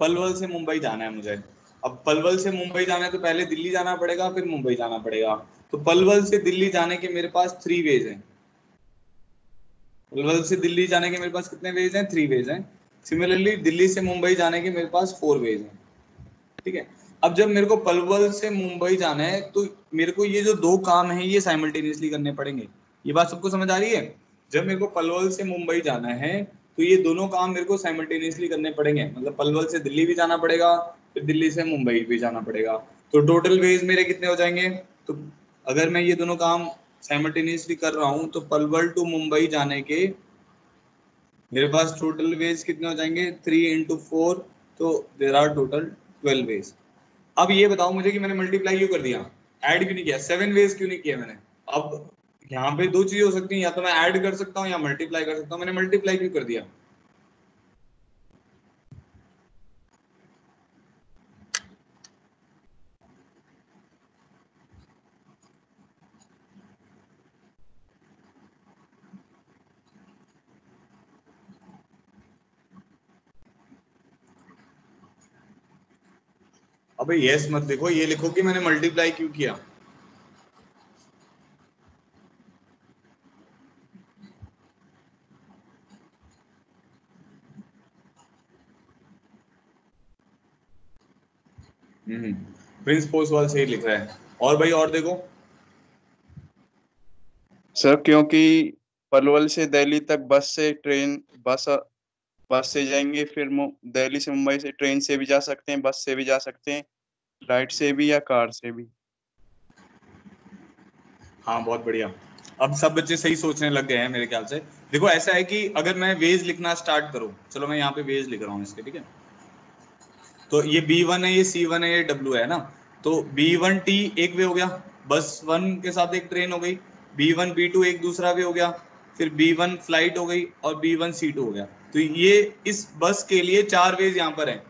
पलवल से मुंबई जाना है मुझे। अब पलवल से मुंबई जाना है तो पहले दिल्ली जाना पड़ेगा, फिर मुंबई जाना पड़ेगा। तो पलवल से दिल्ली जाने के मेरे पास थ्री वेज हैं। पलवल से दिल्ली जाने के मेरे पास कितने वेज हैं? थ्री वेज हैं। सिमिलरली दिल्ली से मुंबई जाने के मेरे पास फोर वेज हैं। ठीक है? अब जब मेरे को पलवल से मुंबई जाना है तो मेरे को ये जो दो काम है, ये साइमल्टेनियसली करने पड़ेंगे। ये बात सबको समझ आ रही है? जब मेरे को पलवल से मुंबई जाना है तो ये दोनों काम मेरे को साइमल्टेनियसली करने पड़ेंगे। मतलब पलवल से दिल्ली भी जाना पड़ेगा, फिर दिल्ली से मुंबई भी जाना पड़ेगा। तो टोटल वेज मेरे कितने हो जाएँगे? तो अगर मैं ये दोनों काम साइमल्टेनियसली कर रहा हूँ तो पलवल टू मुंबई जाने के मेरे पास टोटल वेज कितने हो जाएँगे? थ्री इंटू फोर तो there are total twelve ways अब ये बताओ मुझे कि मैंने मल्टीप्लाई क्यों कर दिया? ऐड क्यों नहीं किया? सेवन वेज क्यों नहीं किया मैंने? अब यहाँ पे दो चीज़ें हो सकती हैं, या तो मैं ऐड कर सकता हूँ या मल्टीप्लाई कर सकता हूँ। मैंने मल्टीप्लाई क्यों कर दिया? अबे यस मत देखो, ये लिखो कि मैंने मल्टीप्लाई क्यों किया? प्रिंस पोस्टवाल सही लिख रहा है। और भाई, और देखो। सर, क्योंकि पलवल से दिल्ली तक बस से ट्रेन, बस बस से जाएँगे, फिर दिल्ली से मुंबई से ट्रेन से भी जा सकते हैं, बस से भी जा सकते हैं। फ़्लाइट से भी या कार से भी? हाँ बहुत बढ़िया। अब सब बच्चे सही सोचने लग गए हैं मेरे ख्याल से। देखो, ऐसा है कि अगर मैं वेज लिखना स्टार्ट करूँ, चलो मैं यहाँ पे वेज लिख रहा हूँ इसके, ठीक है? तो ये बी वन है, ये सी वन है, ये डब्ल्यू है ना? तो बी वन टी एक वे हो गया, बस वन के साथ एक ट्रेन हो गई बी वन बी टू एक दूसरा वे हो गया, फिर बी वन फ़्लाइट हो गई और बी वन सी टू हो गया। तो ये इस बस के लिए चार वेज यहाँ पर है।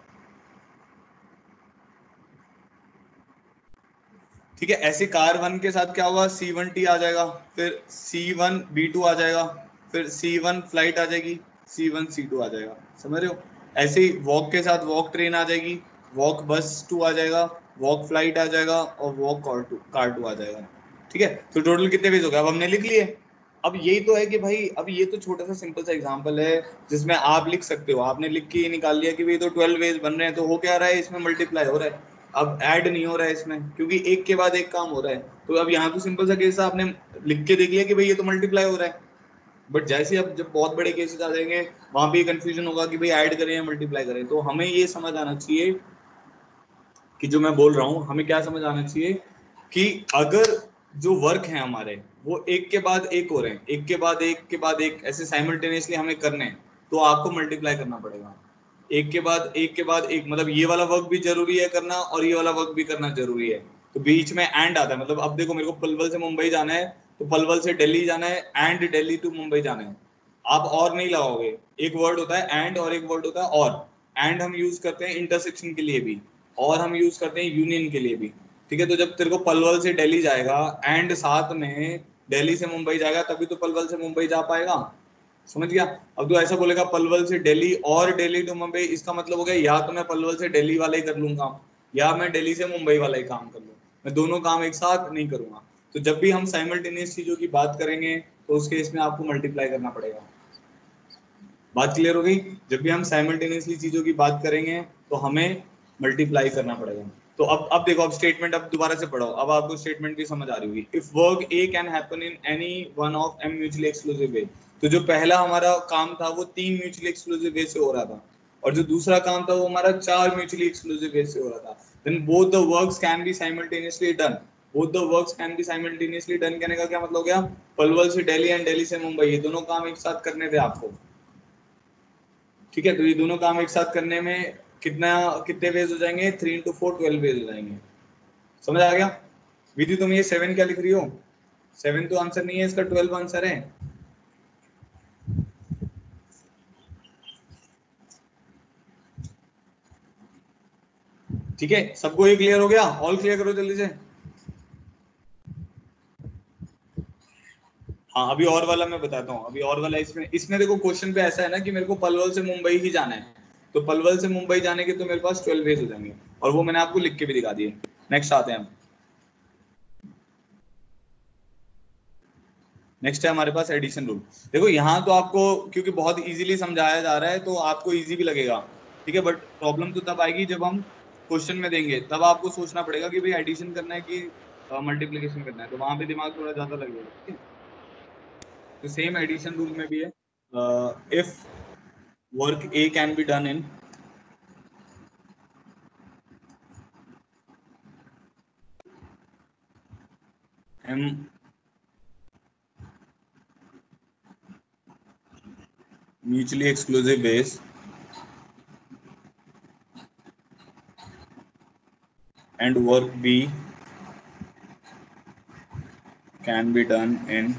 ठीक है, ऐसे कार वन के साथ क्या होगा सी वन टी आ जाएगा, फिर सी वन बी टू आ जाएगा, फिर सी वन फ़्लाइट आ जाएगी सी वन सी टू आ जाएगा। समझ रहे हो? ऐसे ही वॉक के साथ वॉक ट्रेन आ जाएगी वॉक बस टू आ जाएगा वॉक फ़्लाइट आ जाएगा और walk car two car two आ जाएगा। ठीक है? तो टोटल कितने पेज हो गए? अब हमने लिख लिए। अब यही तो है कि भाई, अब ये तो छोटा सा सिंपल सा एग्जांपल है, जिसमें आप लिख सकते हो। आपने लिख के ये निकाल लिया कि भाई तो ट्वेल्व वेज बन रहे हैं तो हो क्या रहा है? इसमें मल्टीप्लाई हो रहा है। अब ऐड नहीं हो रहा है इसमें, क्योंकि एक के बाद एक काम हो रहा है। तो अब यहाँ तो सिंपल सा केस आपने लिख के देख लिया कि भाई ये तो मल्टीप्लाई हो रहा है। बट जैसे अब जब बहुत बड़े केसेस आ जाएँगे, वहाँ पे कंफ्यूजन होगा कि भाई ऐड करें या मल्टीप्लाई करें। तो हमें ये समझ आना चाहिए कि जो मैं बोल रहा हूँ, हमें क्या समझ आना चाहिए कि अगर जो वर्क है हमारे, वो एक के बाद एक हो रहे हैं, एक के बाद एक के बाद एक, ऐसे साइमल्टेनियसली हमें करने हैं तो आपको मल्टीप्लाई करना पड़ेगा। एक के बाद, एक के बाद एक मतलब ये वाला वर्क भी ज़रूरी है करना और ये वाला वर्क भी करना ज़रूरी है। तो बीच में एंड आता है मतलब अब देखो मेरे को पलवल से मुंबई जाना है तो पलवल से दिल्ली जाना है एंड दिल्ली टू मुंबई जाना है। आप और नहीं लगाओगे एक वर्ड होता है एंड और एक वर्ड होता है और। एंड हम यूज़ करते हैं इंटरसेक्शन के लिए भी, और हम यूज़ करते हैं यूनियन के लिए भी। ठीक है तो जब तेरे को पलवल से दिल्ली जाएगा एंड साथ में दिल्ली से मुंबई जाएगा, तभी तो पलवल से मुंबई जा पाएगा। समझ गया? अब तो ऐसा बोलेगा, पलवल से दिल्ली और दिल्ली टू मुंबई, इसका मतलब हो गया, या तो मैं पलवल से दिल्ली वाला ही कर लूँगा या मैं दिल्ली से मुंबई वाला ही काम कर लूँ। मैं दोनों काम एक साथ नहीं करूँगा। तो जब भी हम साइमल्टेनियस चीज़ों की बात करेंगे तो उस केस में आपको मल्टीप्लाई करना पड़ेगा। बात क्लियर हो गई? जब भी हम साइमल्टेनियसली चीज़ों की बात करेंगे तो हमें मल्टीप्लाई करना पड़ेगा। तो अब अब देखो, अब स्टेटमेंट अब दोबारा से पढ़ो। अब आपको स्टेटमेंट भी समझ आ रही होगी। If work A can happen in any one of M mutually exclusive way तो जो पहला हमारा काम था, वो तीन म्यूचुअली एक्सक्लूसिव वे से हो रहा था। और जो दूसरा काम था, वो हमारा चार म्यूचुअली एक्सक्लूसिव वे से हो रहा था। Then both the works can be simultaneously done both the works can be simultaneously done कहने का क्या मतलब हो गया? पलवल से दिल्ली एंड दिल्ली से मुंबई, ये दोनों काम एक साथ करने थे आपको। ठीक है तो ये दोनों काम एक साथ करने में कितना, कितने वेज हो जाएँगे? Three into four twelve ways हो जाएँगे। समझ आ गया? विधि, तुम ये सेवन क्या लिख रही हो? सेवन तो आंसर नहीं है, इसका ट्वेल्व आंसर है। ठीक है? सबको ये क्लियर हो गया? ऑल क्लियर करो जल्दी से। हाँ अभी और वाला मैं बताता हूँ। अभी और वाला इसमें इसमें देखो क्वेश्चन पे ऐसा है ना कि मेरे को पलवल से मुंबई ही जाना है। तो पलवल से मुंबई जाने के तो मेरे पास ट्वेल्व वेज हो जाएँगे। और वो मैंने आपको लिख के भी दिखा दिए। नेक्स्ट आते हैं हम। नेक्स्ट है हमारे पास एडिशन रूल देखो, यहाँ तो आपको, क्योंकि बहुत इजीली समझाया जा रहा है तो आपको इजी भी लगेगा। ठीक है? बट प्रॉब्लम तो तब आएगी जब हम क्वेश्चन में देंगे, तब आपको सोचना पड़ेगा कि भाई एडिशन करना है कि मल्टीप्लीकेशन करना है। तो वहाँ पे दिमाग थोड़ा ज़्यादा लगेगा ठीक है? तो सेम एडिशन रूल में भी है। If work A can be done in m mutually exclusive ways and work B can be done in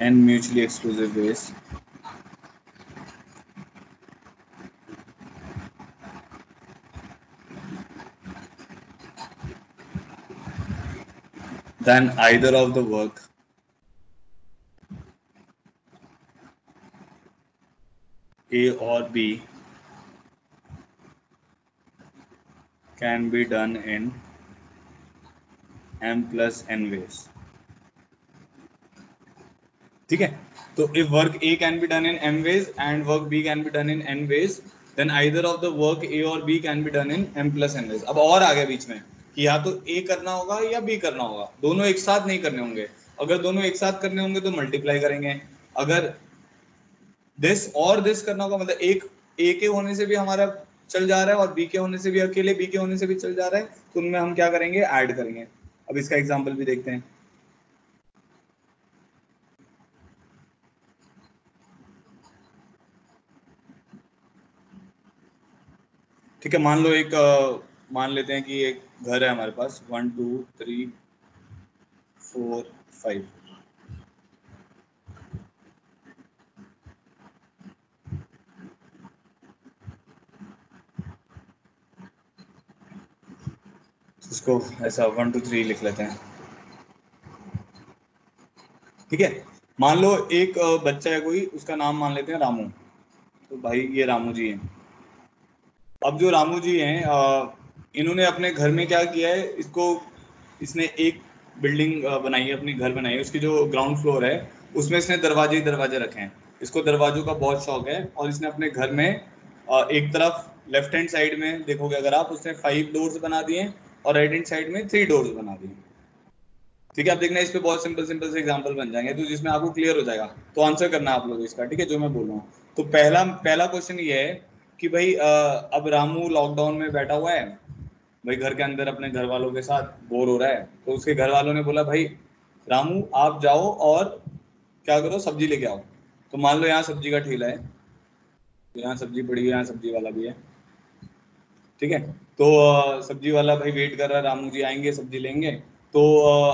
n mutually exclusive ways. Then either of the work A or B can be done in m plus n ways. ठीक है तो if work A can be done in m ways and work B can be done in n ways, then either of the work A or B can be done in m plus n ways. अब और आ गया बीच में कि या तो A करना होगा या B करना होगा दोनों एक साथ नहीं करने होंगे अगर दोनों एक साथ करने होंगे तो मल्टीप्लाई करेंगे अगर दिस और दिस करना होगा मतलब एक ए के होने से भी हमारा चल जा रहा है और बी के होने से भी, अकेले बी के होने से भी चल जा रहा है तो उनमें हम क्या करेंगे? ऐड करेंगे। अब इसका एग्जांपल भी देखते हैं। ठीक है, मान लो एक मान लेते हैं कि एक घर है हमारे पास। One two three four five इसको ऐसा वन टू थ्री लिख लेते हैं। ठीक है? मान लो एक बच्चा है कोई, उसका नाम मान लेते हैं रामू। तो भाई, ये रामू जी हैं। अब जो रामू जी हैं इन्होंने अपने घर में क्या किया है, इसको, इसने एक बिल्डिंग बनाई है, अपनी घर बनाई है। उसकी जो ग्राउंड फ्लोर है, उसमें इसने दरवाजे ही दरवाजे रखे हैं। इसको दरवाजों का बहुत शौक है और इसने अपने घर में एक तरफ़ लेफ़्ट हैंड साइड में, देखोगे अगर आप, उसने फाइव डोर्स बना दिए और राइट हैंड साइड में थ्री डोर्स बना दिए ठीक है, आप देखना, इस पे बहुत सिंपल सिंपल से एग्जांपल बन जाएँगे। तो जिसमें आपको क्लियर हो जाएगा तो आंसर करना आप लोग इसका, ठीक है, जो मैं बोल रहा हूँ। तो पहला पहला क्वेश्चन ये है कि भाई अब रामू लॉकडाउन में बैठा हुआ है, भाई घर के अंदर अपने घर वालों के साथ बोर हो रहा है तो उसके घर वालों ने बोला, भाई, रामू, आप जाओ और क्या करो, सब्ज़ी लेके आओ। तो मान लो यहाँ सब्ज़ी का ठेला है, यहाँ सब्ज़ी पड़ी है, यहाँ सब्ज़ी वाला भी है। ठीक है? तो सब्ज़ी वाला भाई वेट कर रहा है, रामू जी आएँगे, सब्ज़ी लेंगे। तो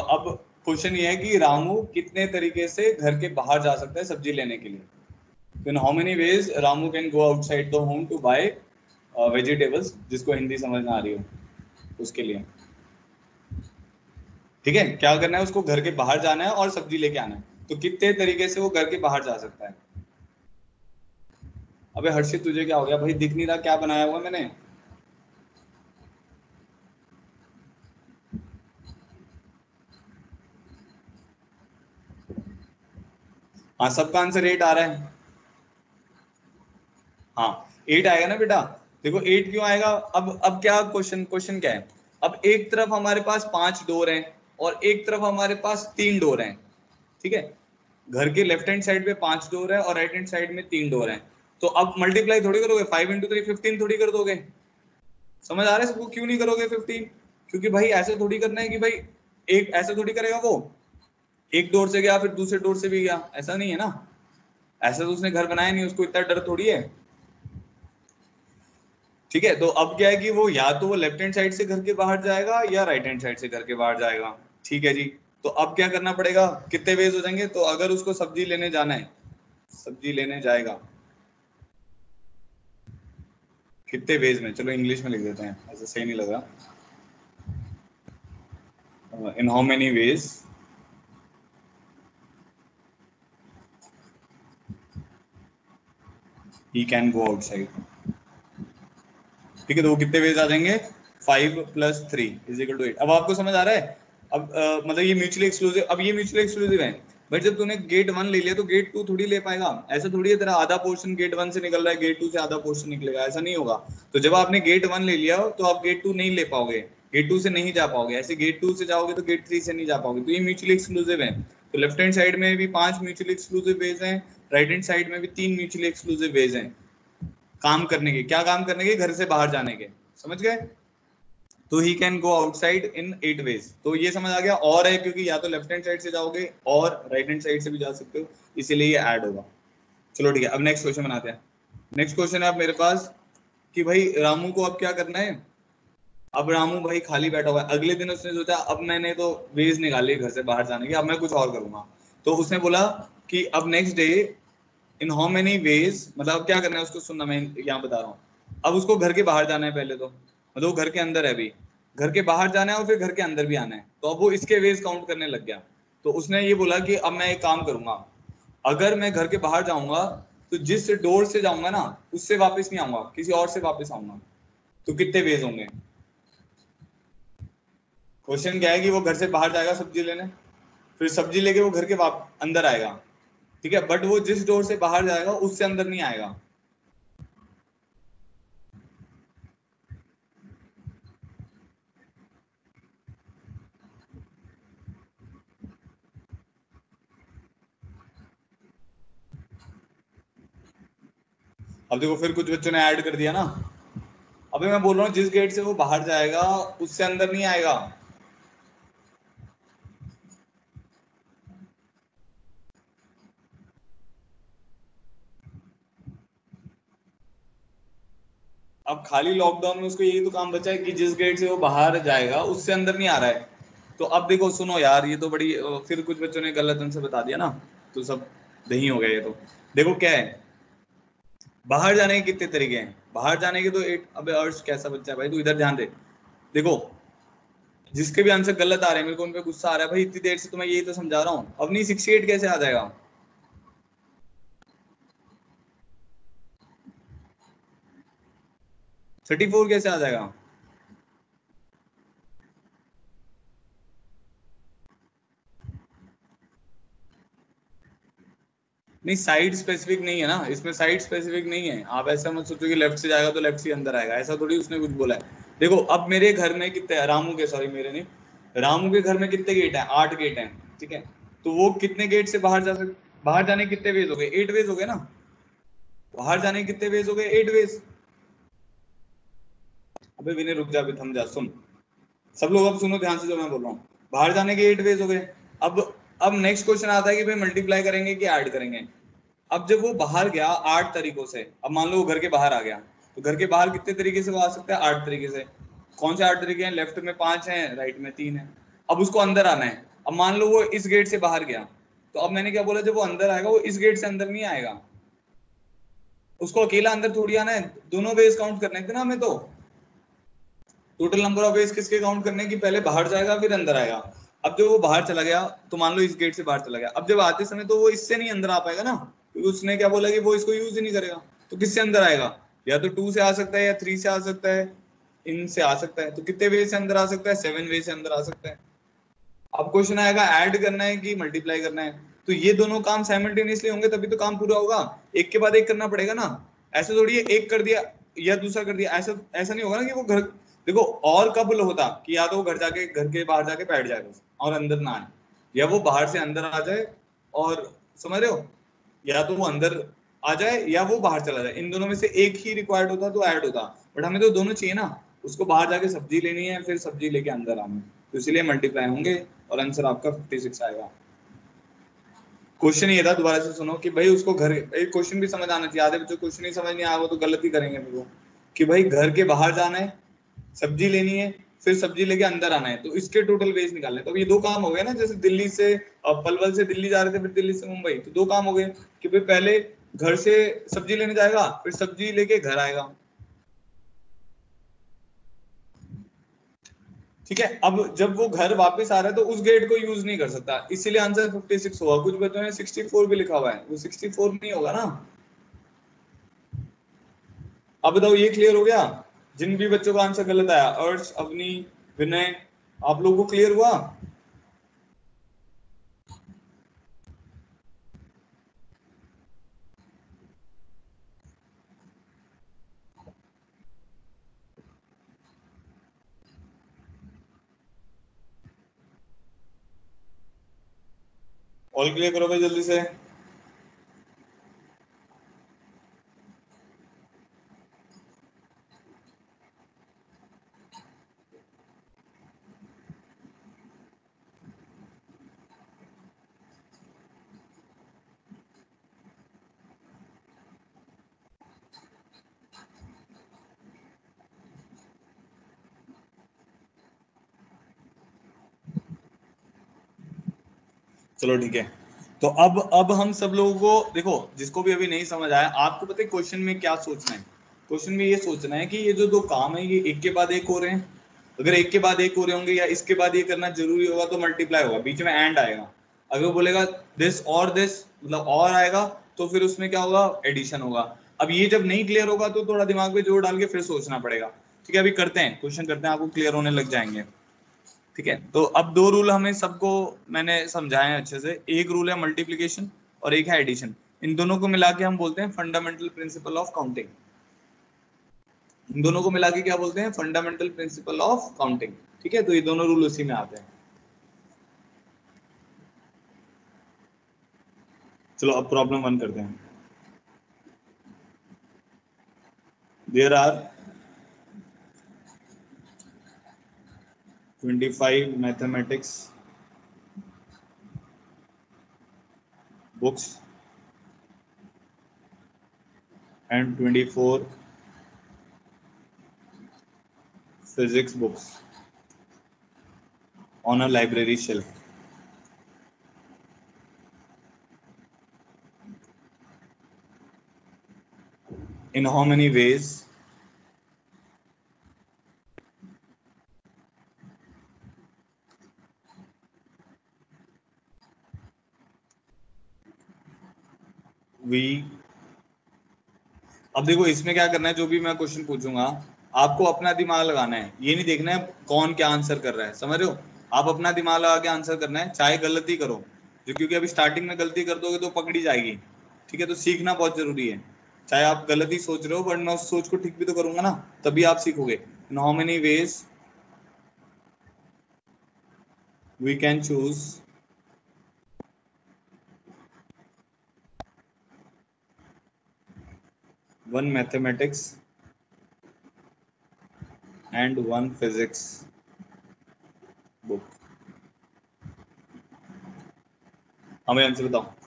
अब क्वेश्चन ये है कि रामू कितने तरीके से घर के बाहर जा सकता है सब्ज़ी लेने के लिए? In how many ways Ramu can go outside the home to buy vegetables जिसको हिंदी समझ में आ रही हो, उसके लिए। ठीक है? क्या करना है उसको घर के बाहर जाना है और सब्ज़ी लेके आना है। तो कितने तरीके से वो घर के बाहर जा सकता है? अबे हर्षित, तुझे क्या हो गया? भाई दिख नहीं रहा, क्या बनाया हुआ मैंने? हाँ सबका आंसर एट आ रहा है। हाँ एट आएगा ना बेटा? देखो एट क्यों आएगा? अब अब क्या क्वेश्चन क्वेश्चन क्या है? अब एक तरफ़ हमारे पास पाँच डोर हैं और एक तरफ़ हमारे पास तीन डोर हैं, ठीक है? घर के लेफ़्ट हैंड साइड पे पाँच डोर है और राइट हैंड साइड में तीन डोर हैं। तो अब मल्टीप्लाई थोड़ी करोगे? फाइव इंटू थ्री फिफ्टीन थोड़ी कर दोगे? समझ आ रहा है सबको? क्यों नहीं करोगे फिफ्टीन क्योंकि भाई ऐसे थोड़ी करना है कि भाई एक ऐसे थोड़ी करेगा वो। एक डोर से गया, फिर दूसरे डोर से भी गया। ऐसा नहीं है ना? ऐसा तो उसने घर बनाया नहीं, उसको इतना डर थोड़ी है। ठीक है तो अब क्या है कि वो या तो वो लेफ़्ट हैंड साइड से घर के बाहर जाएगा या राइट हैंड साइड से घर के बाहर जाएगा। ठीक है जी? तो अब क्या करना पड़ेगा? कितने वेज हो जाएँगे? तो अगर उसको सब्ज़ी लेने जाना है, सब्ज़ी लेने जाएगा। कितने वेज में? चलो इंग्लिश में लिख देते हैं। ऐसा सही नहीं लगा in how many ways he can go outside ठीक है तो वो कितने वेज आ जाएँगे? Five plus three is equal to eight अब आपको समझ आ रहा है? अब आ, मतलब ये म्यूचुअली एक्सक्लूसिव अब ये म्यूचुअली एक्सक्लूसिव है। बट जब तूने गेट वन ले लिया तो गेट टू थोड़ी ले पाएगा। ऐसा थोड़ी है तेरा आधा पोर्शन गेट वन से निकल रहा है गेट टू से आधा पोर्शन निकलेगा। ऐसा नहीं होगा। तो जब आपने गेट वन ले लिया तो आप गेट टू नहीं ले पाओगे। गेट टू से नहीं जा पाओगे। ऐसे गेट टू से जाओगे तो गेट थ्री से नहीं जा पाओगे। तो ये म्यूचुअली एक्सक्लूसिव है। तो लेफ़्ट हैंड साइड में भी पाँच म्यूचुअली एक्सक्लूसिव वेज हैं राइट हैंड साइड में भी तीन म्यूचुअली एक्सक्लूसिव वेज हैं। काम करने के, क्या काम करने के? घर से बाहर जाने के। समझ गए? तो he can go outside in eight ways तो ये समझ आ गया, और है क्योंकि या तो लेफ़्ट हैंड साइड से जाओगे और राइट हैंड साइड से भी जा सकते हो, इसीलिए ये ऐड होगा। चलो ठीक है, अब नेक्स्ट क्वेश्चन बनाते हैं। नेक्स्ट क्वेश्चन है आप मेरे पास कि भाई रामू को अब क्या करना है? अब रामू भाई खाली बैठा हुआ है। अगले दिन उसने सोचा, अब मैंने तो वेज निकाली घर से बाहर जाने की, अब मैं कुछ और करूँगा। तो उसने बोला कि अब next day in how many ways मतलब क्या करना है उसको सुनना, मैं यहाँ बता रहा हूँ। अब उसको घर के बाहर जाना है पहले तो। मतलब वो घर के अंदर है अभी। घर के बाहर जाना है और फिर घर के अंदर भी आना है। तो अब वो इसके वेज काउंट करने लग गया। तो उसने ये बोला कि अब मैं एक काम करूँगा। अगर मैं घर के बाहर जाऊँगा तो जिस डोर से जाऊँगा ना, उससे वापस नहीं आऊँगा, किसी और से वापस आऊँगा। तो कितने वेज होंगे? क्वेश्चन क्या है कि वो घर से बाहर जाएगा सब्ज़ी लेने, फिर सब्ज़ी लेके वो घर के अंदर आएगा। ठीक है? बट वो जिस डोर से बाहर जाएगा, उससे अंदर नहीं आएगा। अब देखो, फिर कुछ बच्चों ने ऐड कर दिया ना। अभी मैं बोल रहा हूँ, जिस गेट से वो बाहर जाएगा, उससे अंदर नहीं आएगा। अब खाली लॉकडाउन में उसको यही तो काम बचा है कि जिस गेट से वो बाहर जाएगा, उससे अंदर नहीं आ रहा है। तो अब देखो, सुनो यार, ये तो बड़ी फिर कुछ बच्चों ने गलत उनसे बता दिया ना तो सब दही हो गया ये तो। देखो क्या है, बाहर जाने के कितने तरीके हैं। बाहर जाने के तो एक, अब अर्श, कैसा बच्चा है भाई, तू इधर ध्यान दे। देखो, जिसके भी आंसर गलत आ रहे हैं, मेरे को उन पे गुस्सा आ रहा है, भाई, इतनी देर से तो मैं यही तो समझा रहा हूँ। अब नहीं सिक्सटी एट कैसे आ जाएगा? थर्टी फोर कैसे आ जाएगा? नहीं साइड स्पेसिफिक नहीं है ना। इसमें साइड स्पेसिफिक नहीं है। आप ऐसा मत सोचो कि लेफ़्ट से जाएगा तो लेफ़्ट से अंदर आएगा। ऐसा थोड़ी उसने कुछ बोला है। देखो, अब मेरे घर में कितने रामू के सॉरी मेरे नहीं। रामू के घर में कितने गेट हैं? आठ गेट हैं, ठीक है? तो वो कितने गेट से बाहर जा सकते बाहर जाने कितने वेज हो गए? एट वेज हो गए ना? बाहर जाने कितने वेज हो गए? एट वेज अबे विनय रुक जा थम जा, सुन। सब लोग अब सुनो, ध्यान से जो मैं बोल रहा हूँ। बाहर जाने के एट वेज हो गए। अब अब नेक्स्ट क्वेश्चन आता है कि भाई मल्टीप्लाई करेंगे कि ऐड करेंगे? अब जब वो बाहर गया, आठ तरीकों से, अब मान लो वो घर के बाहर आ गया तो घर के बाहर कितने तरीके से वो आ सकता है? आठ तरीके से। कौन से आठ तरीके हैं? लेफ़्ट में पाँच हैं राइट में तीन है। अब उसको अंदर आना है। अब मान लो वो इस गेट से बाहर गया तो अब मैंने क्या बोला, जब वो अंदर आएगा, वो इस गेट से अंदर नहीं आएगा। उसको अकेला अंदर थोड़ी आना है। दोनों वेज काउंट करने थे ना हमें तो। टोटल नंबर ऑफ़ वेज किसके काउंट करने की पहले बाहर जाएगा, फिर अंदर आएगा। अब जब वो बाहर चला गया तो मान लो इस गेट से बाहर चला गया। अब जब आते समय तो वो इससे नहीं अंदर आ पाएगा ना? क्योंकि उसने क्या बोला कि वो इसको यूज़ ही नहीं करेगा। तो किससे अंदर आएगा? या तो टू से आ सकता है या थ्री से आ सकता है। इन से आ सकता है। तो कितने वे से अंदर आ सकता है? सेवन वे से अंदर आ सकता है। अब क्वेश्चन आएगा ऐड करना है कि मल्टीप्लाई करना है? तो ये दोनों काम साइमल्टेनियसली होंगे, तभी तो काम पूरा होगा। एक के बाद एक करना पड़ेगा ना? ऐसे थोड़ी एक कर दिया या दूसरा कर दिया। ऐसा ऐसा नहीं होगा ना कि वो घर देखो, और कब होता? कि या तो वो घर जाके, घर के बाहर जाके बैठ जाएगा और अंदर ना आए। या वो बाहर से अंदर आ जाए, और समझ रहे हो? या तो वो अंदर आ जाए, या वो बाहर चला जाए। इन दोनों में से एक ही रिक्वायर्ड होता तो ऐड होता। बट हमें तो दोनों चाहिए ना। उसको बाहर जाके सब्ज़ी लेनी है, फिर सब्ज़ी लेके अंदर आना है। तो इसीलिए मल्टीप्लाई होंगे, और आंसर आपका फिफ्टी सिक्स आएगा। क्वेश्चन ये था, दोबारा से सुनो, कि भाई उसको घर क्वेश्चन भी समझ आना चाहिए। आधे बच्चों क्वेश्चन ही समझ नहीं आया, वो तो गलत करेंगे को। कि भाई घर के बाहर जाना है सब्ज़ी लेनी है, फिर सब्ज़ी लेके अंदर आना है। तो इसके टोटल वेस्ट निकालने तो ये दो काम हो गए ना, जैसे दिल्ली से पलवल से दिल्ली जा रहे थे, फिर दिल्ली से मुंबई। तो दो काम हो गए कि भाई पहले घर से सब्ज़ी लेने जाएगा, फिर सब्ज़ी लेके घर आएगा। ठीक है? अब जब वो घर वापस आ रहा है तो उस गेट को यूज़ नहीं कर सकता। इसीलिए आंसर 56 होगा कुछ बच्चों ने 64 भी लिखा हुआ है। वो 64 नहीं होगा ना? अब बताओ, ये क्लियर हो गया? जिन भी बच्चों का आंसर गलत आया अर्श अवनी विनय आप लोगों को क्लियर हुआ? ऑल क्लियर करो भाई जल्दी से। चलो ठीक है। तो अब अब हम सब लोगों को, देखो, जिसको भी अभी नहीं समझ आया, आपको पता है क्वेश्चन में क्या सोचना है? क्वेश्चन में ये सोचना है कि ये जो दो काम है, ये एक के बाद एक हो रहे हैं। अगर एक के बाद एक हो रहे होंगे या इसके बाद ये करना ज़रूरी होगा तो मल्टीप्लाई होगा, बीच में एंड आएगा। अगर बोलेगा दिस और दिस मतलब और आएगा तो फिर उसमें क्या होगा? एडिशन होगा। अब ये जब नहीं क्लियर होगा तो थोड़ा दिमाग में ज़ोर डाल के फिर सोचना पड़ेगा। ठीक है, अभी करते हैं क्वेश्चन करते हैं, आपको क्लियर होने लग जाएँगे। ठीक है? तो अब दो रूल हमें सबको मैंने समझाए अच्छे से। एक रूल है मल्टीप्लीकेशन और एक है एडिशन इन दोनों को मिला के हम बोलते हैं फंडामेंटल प्रिंसिपल ऑफ़ काउंटिंग इन दोनों को मिला के क्या बोलते हैं? फंडामेंटल प्रिंसिपल ऑफ़ काउंटिंग ठीक है? तो ये दोनों रूल उसी में आते हैं। चलो, अब प्रॉब्लम वन करते हैं। There are 25 mathematics books and 24 physics books on a library shelf. In how many ways we अब देखो, इसमें क्या करना है? जो भी मैं क्वेश्चन पूछूँगा, आपको अपना दिमाग लगाना है। ये नहीं देखना है कौन क्या आंसर कर रहा है। समझ रहे हो? आप अपना दिमाग लगा के आंसर करना है। चाहे गलती करो। जो क्योंकि अभी स्टार्टिंग में गलती कर दोगे तो पकड़ी जाएगी। ठीक है तो सीखना बहुत ज़रूरी है। चाहे आप गलती सोच रहे हो बट मैं उस सोच को ठीक भी तो करूँगा ना, तभी आप सीखोगे। In how many ways we can choose one mathematics and one physics book हमें आंसर बताओ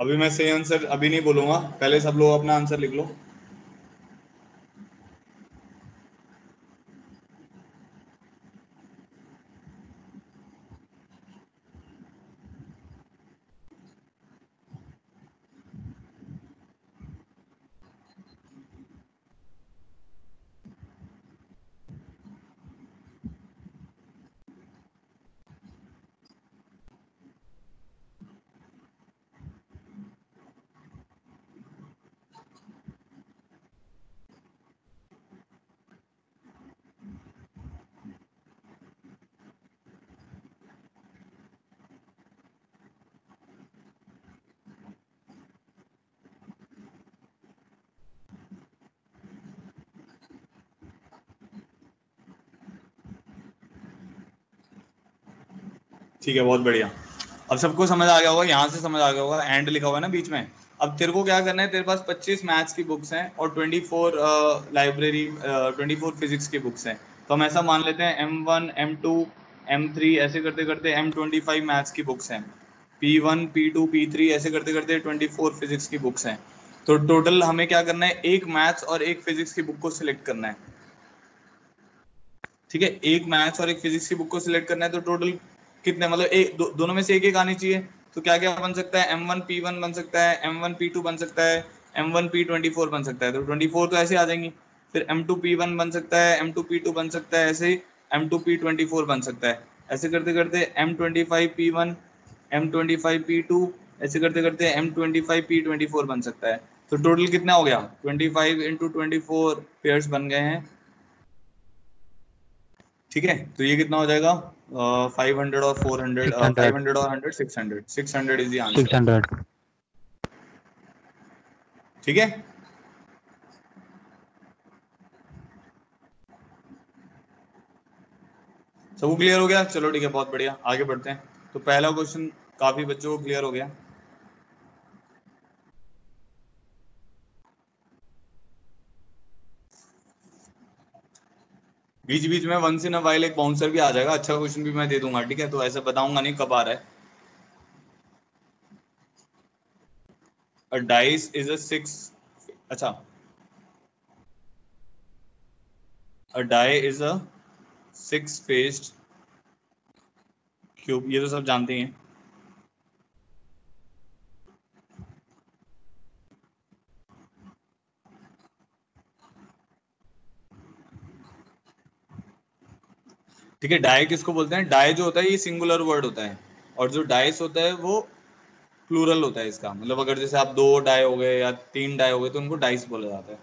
अभी मैं सही आंसर अभी नहीं बोलूँगा। पहले सब लोग अपना आंसर लिख लो। ठीक है, बहुत बढ़िया। अब सबको समझ आ गया होगा, यहाँ से समझ आ गया होगा एंड लिखा हुआ है ना बीच में। अब तेरे को क्या करना है, तेरे पास 25 मैथ्स की बुक्स हैं और 24 लाइब्रेरी ट्वेंटी फोर फिजिक्स की बुक्स हैं। तो हम ऐसा मान लेते हैं M one M two M three ऐसे करते करते एम ट्वेंटी फाइव मैथ्स की बुक्स हैं। P one P two P three ऐसे करते करते ट्वेंटी फोर फिजिक्स की बुक्स हैं। तो टोटल हमें क्या करना है, एक मैथ्स और एक फिजिक्स की बुक को सिलेक्ट करना है। ठीक है, एक मैथ्स और एक फिजिक्स की बुक को सिलेक्ट करना है तो टोटल कितने मतलब एक दो, दोनों में से एक एक आनी चाहिए। तो क्या क्या बन सकता है? एम वन पी वन बन सकता है एम वन पी टू बन सकता है M one P twenty four बन सकता है। तो ट्वेंटी फोर तो ऐसे आ जाएँगी। फिर एम टू पी वन बन सकता है एम टू पी टू बन सकता है ऐसे ही M two P twenty four बन सकता है। ऐसे करते करते M twenty five P one M twenty five P two ऐसे करते करते M twenty five P twenty four बन सकता है। तो टोटल कितना हो गया? Twenty five into twenty four pairs बन गए हैं। ठीक है? तो ये कितना हो जाएगा? फाइव हंड्रेड और फोर हंड्रेड फाइव हंड्रेड और hundred six hundred six hundred is answer six hundred ठीक है? सबको क्लियर हो गया? चलो ठीक है बहुत बढ़िया। आगे बढ़ते हैं। तो पहला क्वेश्चन काफ़ी बच्चों को क्लियर हो गया। बीच बीच में वंस इन वाइल एक बाउंसर भी आ जाएगा अच्छा क्वेश्चन भी मैं दे दूँगा, ठीक है? तो ऐसे बताऊँगा नहीं कब आ रहा है dice is a six अच्छा। A die is a six faced cube ये तो सब जानते हैं। ठीक है डाई किसको बोलते हैं? डाई जो होता है, ये सिंगुलर वर्ड होता है। और जो डाइस होता है, वो प्लूरल होता है इसका। मतलब अगर जैसे आप दो डाई हो गए या तीन डाई हो गए तो उनको डाइस बोला जाता है।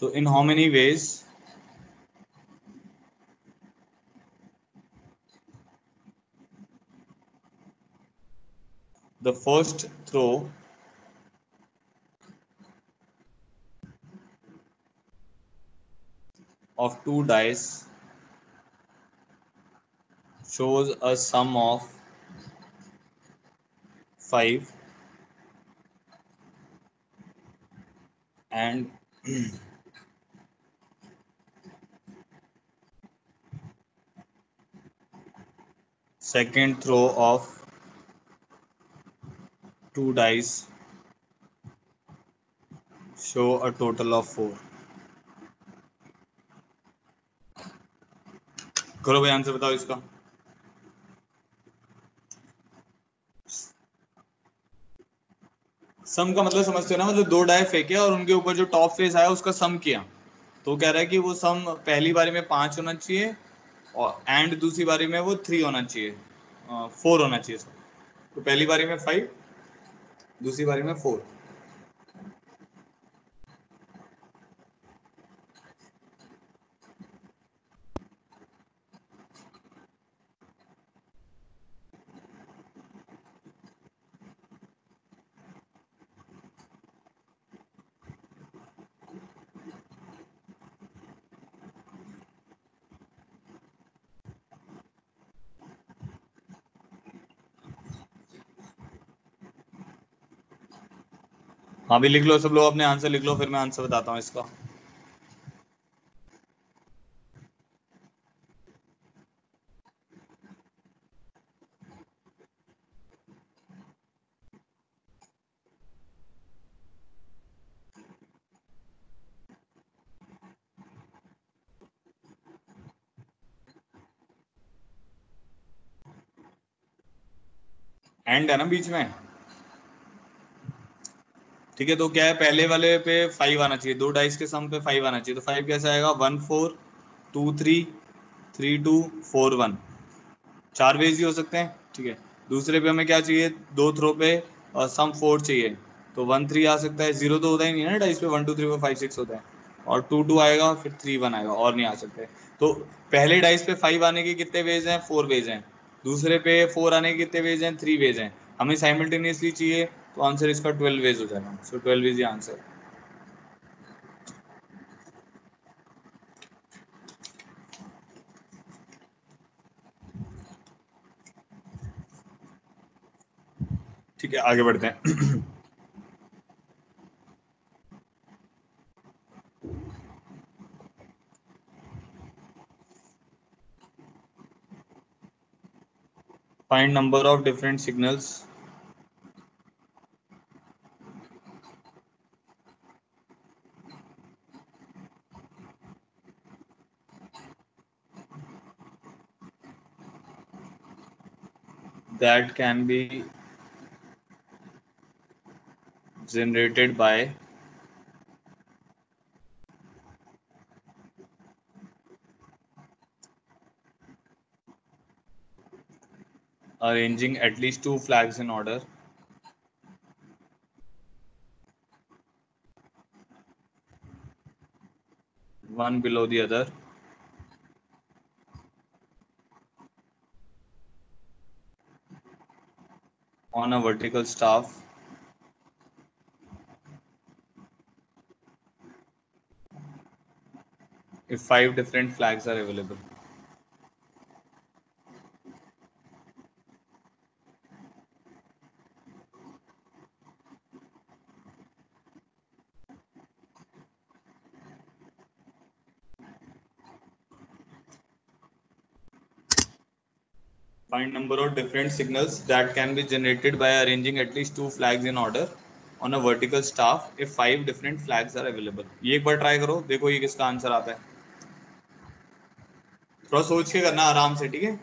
तो in how many ways the first throw of two dice shows a sum of 5 and second throw of two dice show a total of 4 करो भाई आंसर बताओ इसका सम का मतलब समझते हो ना मतलब दो डाई फेंके और उनके ऊपर जो टॉप फेस आया, उसका सम किया। तो कह रहा है कि वो सम पहली बारी में पाँच होना चाहिए और एंड दूसरी बारी में वो थ्री होना चाहिए। फोर होना चाहिए तो पहली बारी में फाइव दूसरी बारी में फोर हाँ भी लिख लो, सब लोग अपने आंसर लिख लो, फिर मैं आंसर बताता हूँ इसका। एंड है ना बीच में? ठीक है तो क्या है, पहले वाले पे फाइव आना चाहिए, दो डाइस के सम पे फाइव आना चाहिए तो फाइव कैसे आएगा? One four two three three two four one चार वेज ही हो सकते हैं, ठीक है। दूसरे पे हमें क्या चाहिए? दो थ्रो पे, और सम फोर चाहिए। तो वन थ्री आ सकता है ज़ीरो तो होता ही नहीं है ना डाइस पे one two three four five six होता है। और टू टू आएगा, फिर थ्री वन आएगा, और नहीं आ सकते। तो पहले डाइस पे फाइव आने के कितने वेज हैं? फोर वेज हैं। दूसरे पे फोर आने के कितने वेज हैं? थ्री वेज हैं। हमें साइमल्टेनियसली चाहिए तो आंसर इसका ट्वेल्व वेज हो जाएगा। सो ट्वेल्व इज़ आंसर ठीक है, आगे बढ़ते हैं। Find number of different signals. That can be generated by arranging at least two flags in order. One below the other on a vertical staff if five different flags are available. Find number of different signals that can be generated by arranging at least two flags in order on a vertical staff if five different flags are available. ये एक बार try करो देखो ये किसका answer आता है थोड़ा सोच के करना आराम से ठीक है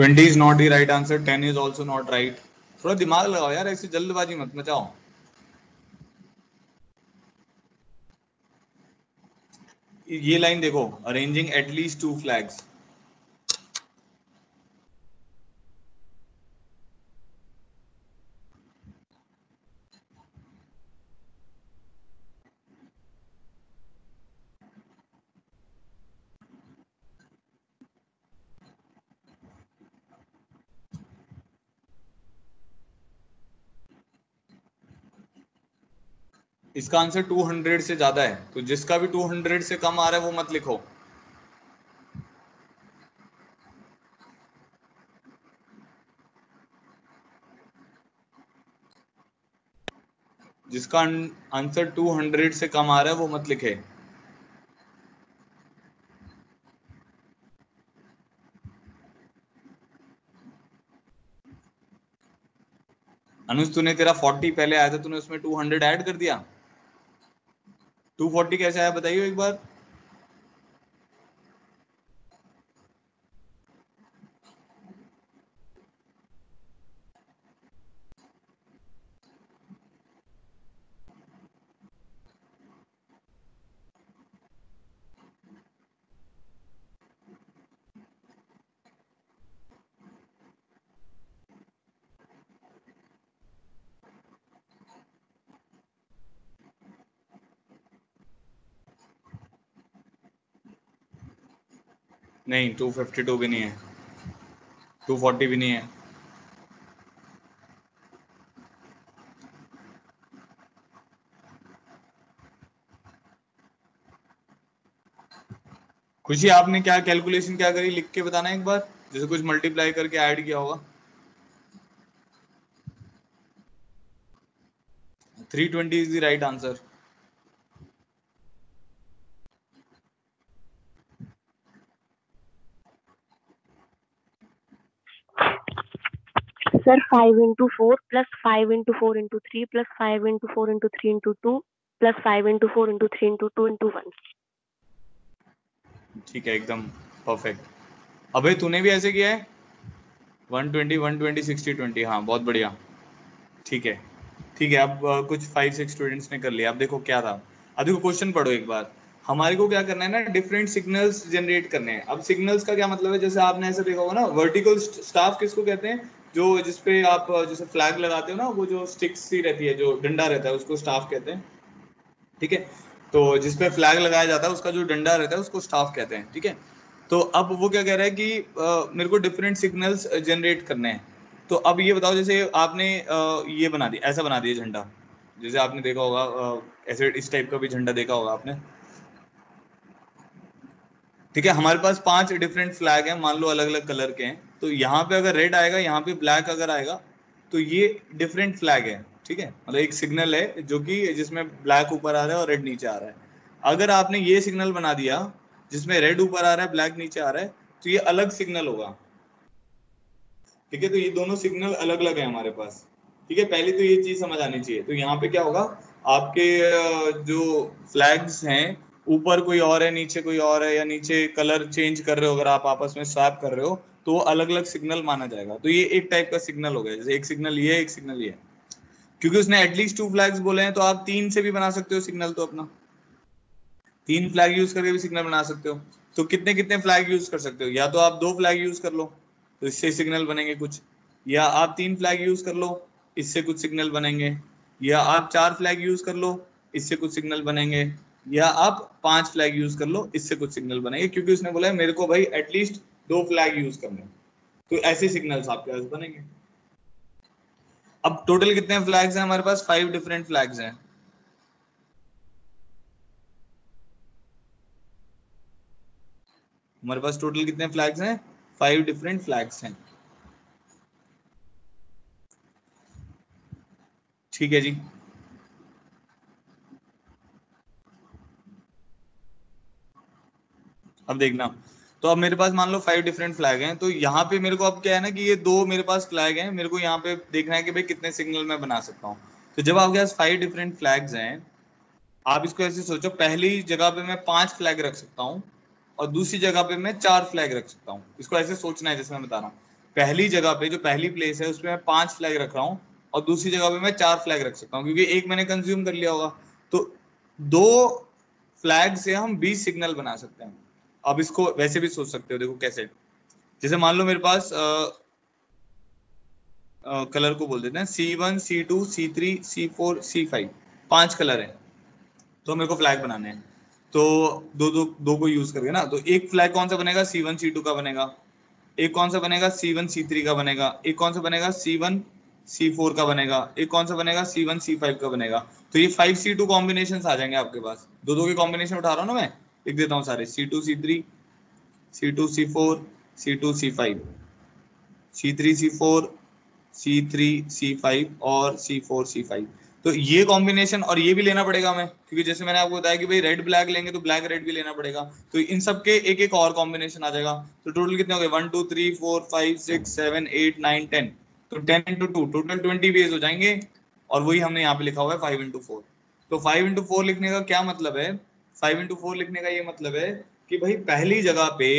twenty is not the right answer ten is also not right थोड़ा दिमाग लगाओ यार, ऐसी जल्दबाजी मत मचाओ। ये लाइन देखो arranging at least two flags इसका आंसर 200 से ज़्यादा है तो जिसका भी 200 से कम आ रहा है, वो मत लिखो। जिसका आंसर 200 से कम आ रहा है, वो मत लिखे। अनुज, तूने तेरा 40 पहले आया था, तूने उसमें 200 ऐड कर दिया? 240 कैसे आया बताइए एक बार। नहीं 252 भी नहीं है। 240 भी नहीं है। खुशी, आपने क्या कैलकुलेशन क्या करी? लिख के बताना एक बार। जैसे कुछ मल्टीप्लाई करके ऐड किया होगा। 320 is the right answer Sir, 5 into 4 plus 5 into 4 into 3 plus 5 into 4 into 3 into 2 plus 5 into 4 into 3 into 2 into 1. ठीक है एकदम परफेक्ट अबे तूने भी ऐसे किया है? 120 120 60 20 हाँ बहुत बढ़िया। ठीक है ठीक है अब कुछ फाइव सिक्स स्टूडेंट्स ने कर लिया। अब देखो क्या था। अब देखो क्वेश्चन पढ़ो एक बार। हमारे को क्या करना है ना डिफरेंट सिग्नल्स जनरेट करने हैं। अब सिग्नल्स का क्या मतलब है? जैसे आपने ऐसा देखा होगा ना वर्टिकल स्टाफ किसको कहते हैं? जो जिसपे आप जैसे फ्लैग लगाते हो ना वो जो स्टिक्स सी रहती है जो डंडा रहता है उसको स्टाफ कहते हैं। ठीक है? तो जिसपे फ्लैग लगाया जाता है उसका जो डंडा रहता है उसको स्टाफ कहते हैं। ठीक है? तो अब वो क्या कह रहा है कि आ, मेरे को डिफरेंट सिग्नल्स जनरेट करने हैं। तो अब ये बताओ जैसे आपने आ, ये बना दिया ऐसा बना दिया झंडा। जैसे आपने देखा होगा ऐसे इस टाइप का भी झंडा देखा होगा आपने। ठीक है, हमारे पास पाँच डिफरेंट फ्लैग हैं, मान लो अलग अलग कलर के हैं तो यहाँ पे अगर रेड आएगा, यहाँ पे ब्लैक अगर आएगा तो ये डिफरेंट फ्लैग है, ठीक है? मतलब एक सिग्नल है जो कि जिसमें ब्लैक ऊपर आ रहा है और रेड नीचे आ रहा है। अगर आपने ये सिग्नल बना दिया, जिसमें रेड ऊपर आ रहा है ब्लैक नीचे आ रहा है तो ये अलग सिग्नल होगा। ठीक है तो ये दोनों सिग्नल अलग अलग है हमारे पास। ठीक है, पहले तो ये चीज़ समझ आनी चाहिए। तो यहाँ पे क्या होगा, आपके जो फ्लैग्स हैं ऊपर कोई और है, नीचे कोई और है या नीचे कलर चेंज कर रहे हो, अगर आप आपस में स्वैप कर रहे हो तो वो अलग अलग सिग्नल माना जाएगा। तो ये एक टाइप का सिग्नल हो गया, जैसे एक सिग्नल ये, एक सिग्नल ये। क्योंकि उसने एटलीस्ट टू फ्लैग्स बोले हैं तो आप तीन से भी बना सकते हो सिग्नल तो अपना। तीन फ्लैग यूज़ करके भी सिग्नल बना सकते हो। तो कितने कितने फ्लैग यूज़ कर सकते हो? या तो आप दो फ्लैग यूज़ कर लो तो इससे सिग्नल बनेंगे कुछ। या आप तीन फ्लैग यूज़ कर लो, इससे कुछ सिग्नल बनेंगे। या आप चार फ्लैग यूज़ कर लो, इससे कुछ सिग्नल बनेंगे। या आप पाँच फ्लैग यूज़ कर लो, इससे कुछ सिग्नल बनेंगे, क्योंकि उसने बोला है, मेरे को भाई एटलीस्ट दो फ्लैग यूज़ करने तो ऐसे सिग्नल्स आपके पास बनेंगे। अब टोटल कितने फ्लैग्स हैं हमारे पास? फाइव डिफरेंट फ्लैग्स हैं। हमारे पास टोटल कितने फ्लैग्स हैं? फाइव डिफरेंट फ्लैग्स हैं। ठीक है जी। अब देखना। तो अब मेरे पास मान लो फाइव डिफरेंट फ्लैग हैं तो यहाँ पे मेरे को अब क्या है ना कि ये दो मेरे पास फ्लैग हैं, मेरे को यहाँ पे देखना है कि भाई कितने सिग्नल मैं बना सकता हूँ। तो जब आपके पास फाइव डिफरेंट फ्लैग्स हैं, आप इसको ऐसे सोचो, पहली जगह पे मैं पाँच फ्लैग रख सकता हूँ और दूसरी जगह पे मैं चार फ्लैग रख सकता हूँ। इसको ऐसे सोचना है, जैसे मैं बता रहा हूँ। पहली जगह पे, जो पहली प्लेस है उसमें मैं पाँच फ्लैग रख रहा हूँ और दूसरी जगह पे मैं चार फ्लैग रख सकता हूँ, क्योंकि एक मैंने कंज्यूम कर लिया होगा। तो दो फ्लैग से हम बीस सिग्नल बना सकते हैं। अब इसको वैसे भी सोच सकते हो देखो कैसे। जैसे मान लो मेरे पास आ, आ, कलर को बोल देते हैं C one C two C three C four C five पाँच कलर है। तो मेरे को फ्लैग बनाने हैं। तो दो दो दो को यूज़ करके ना तो एक फ्लैग कौन सा बनेगा? सी वन सी टू का बनेगा। एक कौन सा बनेगा? सी वन सी थ्री का बनेगा। एक कौन सा बनेगा? सी वन सी फोर का बनेगा। एक कौन सा बनेगा? सी वन सी फाइव का बनेगा। तो ये फाइव सी टू कॉम्बिनेशन आ जाएँगे आपके पास। दो दो के कॉम्बिनेशन उठा रहा हूँ ना मैं? लिख देता हूँ सारे। C two C three C two C four C two C five C three C four C three C five और सी फोर सी फाइव तो ये कॉम्बिनेशन और ये भी लेना पड़ेगा हमें, क्योंकि जैसे मैंने आपको बताया कि भाई रेड ब्लैक लेंगे तो ब्लैक रेड भी लेना पड़ेगा। तो इन सब के एक एक और कॉम्बिनेशन आ जाएगा। तो टोटल कितने हो गए? One two three four five six seven eight nine ten तो ten into two total twenty ways हो जाएँगे और वही हमने यहाँ पे लिखा हुआ है फाइव इंटू फोर तो फाइव इंटू फोर लिखने का क्या मतलब है? फाइव इंटू फोर लिखने का ये मतलब है कि भाई पहली जगह पे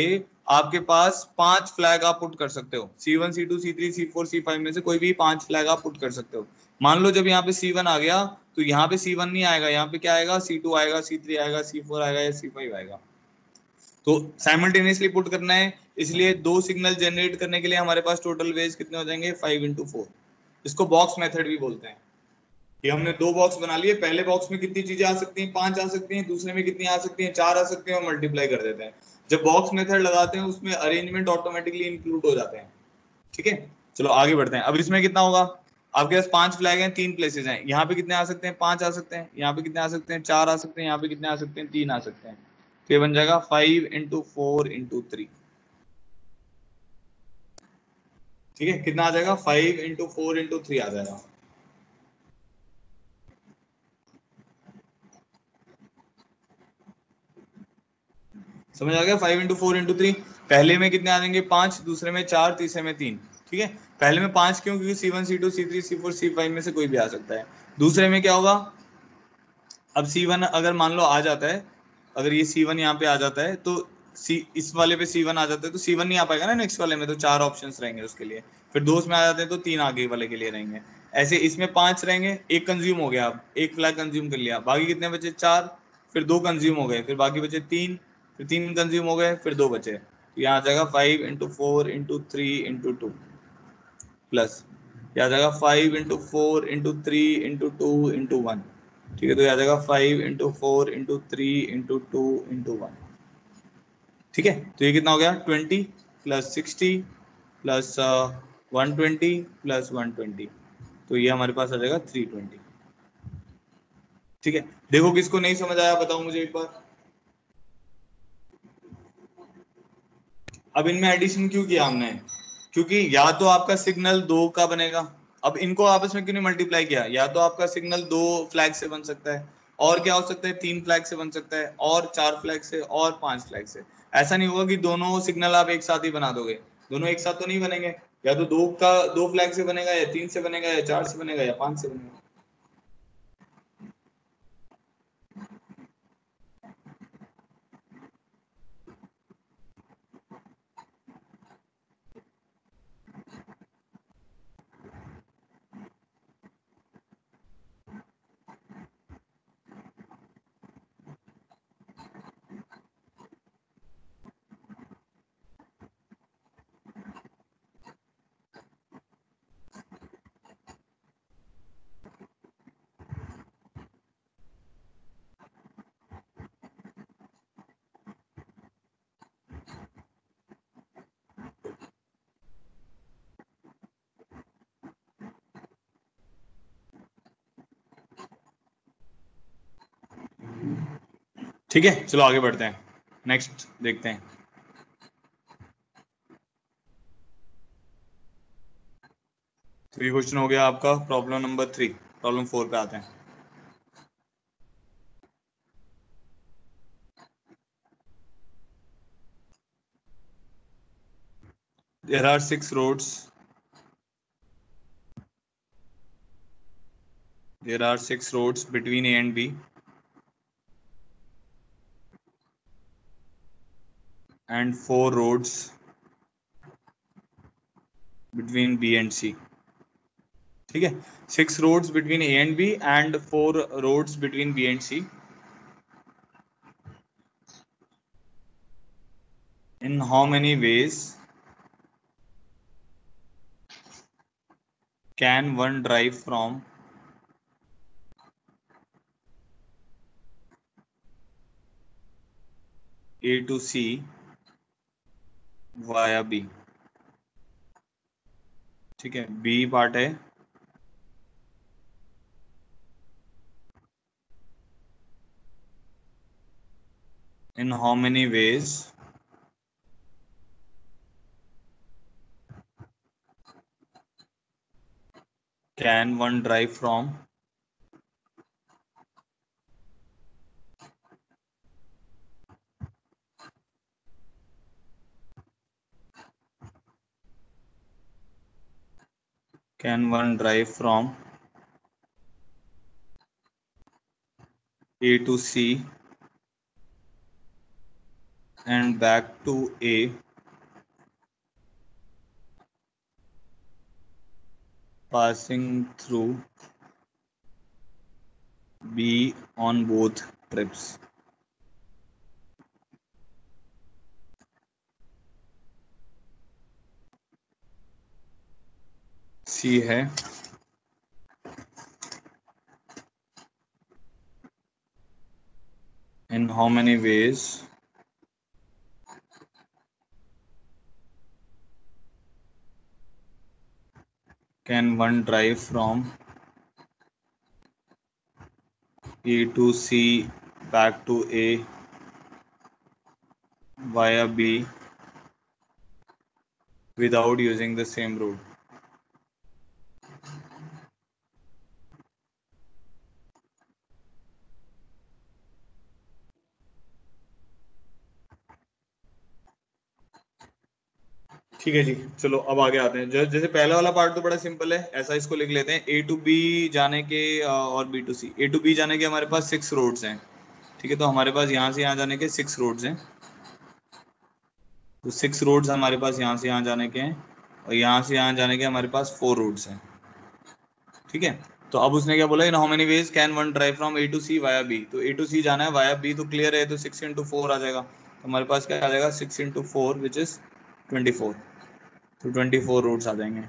आपके पास पाँच फ्लैग आप पुट कर सकते हो। C one C two C three C four C five में से कोई भी पाँच फ्लैग आप पुट कर सकते हो। मान लो जब यहाँ पे सी वन आ गया तो यहाँ पे सी वन नहीं आएगा, यहाँ पे क्या आएगा? सी टू आएगा सी थ्री आएगा सी फोर आएगा या सी फाइव आएगा। तो साइमल्टेनियसली पुट करना है, इसलिए दो सिग्नल जनरेट करने के लिए हमारे पास टोटल वेज कितने हो जाएँगे? फाइव इंटू फोर इसको बॉक्स मेथड भी बोलते हैं। ये हमने दो बॉक्स बना लिए। पहले बॉक्स में कितनी चीज़ें आ सकती हैं? पाँच आ सकती हैं, दूसरे में कितनी आ सकती हैं? चार आ सकती हैं और मल्टीप्लाई कर देते हैं। जब बॉक्स मेथड लगाते हैं, उसमें अरेंजमेंट ऑटोमेटिकली इंक्लूड हो जाते हैं। ठीक है? चलो, आगे बढ़ते हैं। अब इसमें कितना होगा? आपके पास पाँच फ्लैग हैं, तीन प्लेसेस हैं। यहाँ पे कितने आ सकते हैं? पाँच आ सकते हैं। यहाँ पे कितने आ सकते हैं? चार आ सकते हैं। यहाँ पे कितने आ सकते हैं? तीन आ सकते हैं। तो ये बन जाएगा five into four into three ठीक है? कितना आ जाएगा? Five into four into three आ जाएगा। समझ आ गया? Five into four into three पहले में कितने आ जाएँगे? पाँच, दूसरे में चार, तीसरे में तीन, ठीक है? पहले में पाँच क्यों? क्योंकि C one C two C three C four C five में से कोई भी आ सकता है। दूसरे में क्या होगा? अब सी वन अगर मान लो आ जाता है, अगर ये सी वन यहाँ पे आ जाता है तो सी इस वाले पे सी वन आ जाता है तो सी वन नहीं आ पाएगा ना नेक्स्ट वाले में तो चार ऑप्शंस रहेंगे उसके लिए। फिर दो में आ जाते हैं तो तीन आगे वाले के लिए रहेंगे। ऐसे इसमें पाँच रहेंगे, एक कंज्यूम हो गया अब, एक फ्लैग कंज्यूम कर लिया। बाकी कितने बचे? चार, फिर दो कंज्यूम हो गए, फिर बाकी बचे तीन फिर तीन कंज्यूम हो गए, फिर दो बचे। तो यहाँ आ जाएगा five into four into three into two plus यहाँ आ जाएगा five into four into three into two into one ठीक है तो यहाँ आ जाएगा five into four into three into two into one ठीक है तो ये कितना हो गया? Twenty plus sixty plus one twenty plus one twenty तो ये हमारे पास आ जाएगा थ्री ट्वेंटी ठीक है, देखो किसको नहीं समझ आया, बताओ मुझे एक बार। अब इनमें एडिशन क्यों किया हमने? क्योंकि या तो आपका सिग्नल दो का बनेगा। अब इनको आपस में क्यों नहीं मल्टीप्लाई किया? या तो आपका सिग्नल दो फ्लैग से बन सकता है, और क्या हो सकता है? तीन फ्लैग से बन सकता है, और चार फ्लैग से, और पाँच फ्लैग से। ऐसा नहीं होगा कि दोनों सिग्नल आप एक साथ ही बना दोगे। दोनों एक साथ तो नहीं बनेंगे। या तो दो का, दो फ्लैग से बनेगा, या तीन से बनेगा, या चार से बनेगा, या पाँच से बनेगा। ठीक है, चलो आगे बढ़ते हैं। नेक्स्ट देखते हैं। ये क्वेश्चन हो गया आपका problem number three problem four पे आते हैं। There are six roads there are six roads between a and b and four roads between B and C. ठीक है six roads between A and B and four roads between B and C. In how many ways can one drive from A to C via B. ठीक है, B part है। In how many ways can one drive from can one drive from A to C and back to A passing through B on both trips. C है in how many ways can one drive from A to C back to A via B without using the same route? ठीक है जी, चलो अब आगे आते हैं। जैसे पहला वाला पार्ट तो बड़ा सिंपल है, ऐसा इसको लिख लेते हैं। ए टू बी जाने के और B to C A to B जाने के हमारे पास सिक्स रोड्स हैं। ठीक है तो हमारे पास यहाँ से यहाँ जाने के सिक्स रोड्स हैं। तो सिक्स रोड्स हमारे पास यहाँ से यहाँ जाने के हैं और यहाँ से यहाँ जाने के हमारे पास फोर रोड्स हैं। ठीक है तो अब उसने क्या बोला in how many ways can one drive from A to C via B तो ए टू सी जाना है वाया बी तो क्लियर है तो सिक्स इंटू फोर आ जाएगा। तो हमारे पास क्या आ जाएगा six into four which is twenty four तो ट्वेंटी फोर रूट्स आ जाएँगे।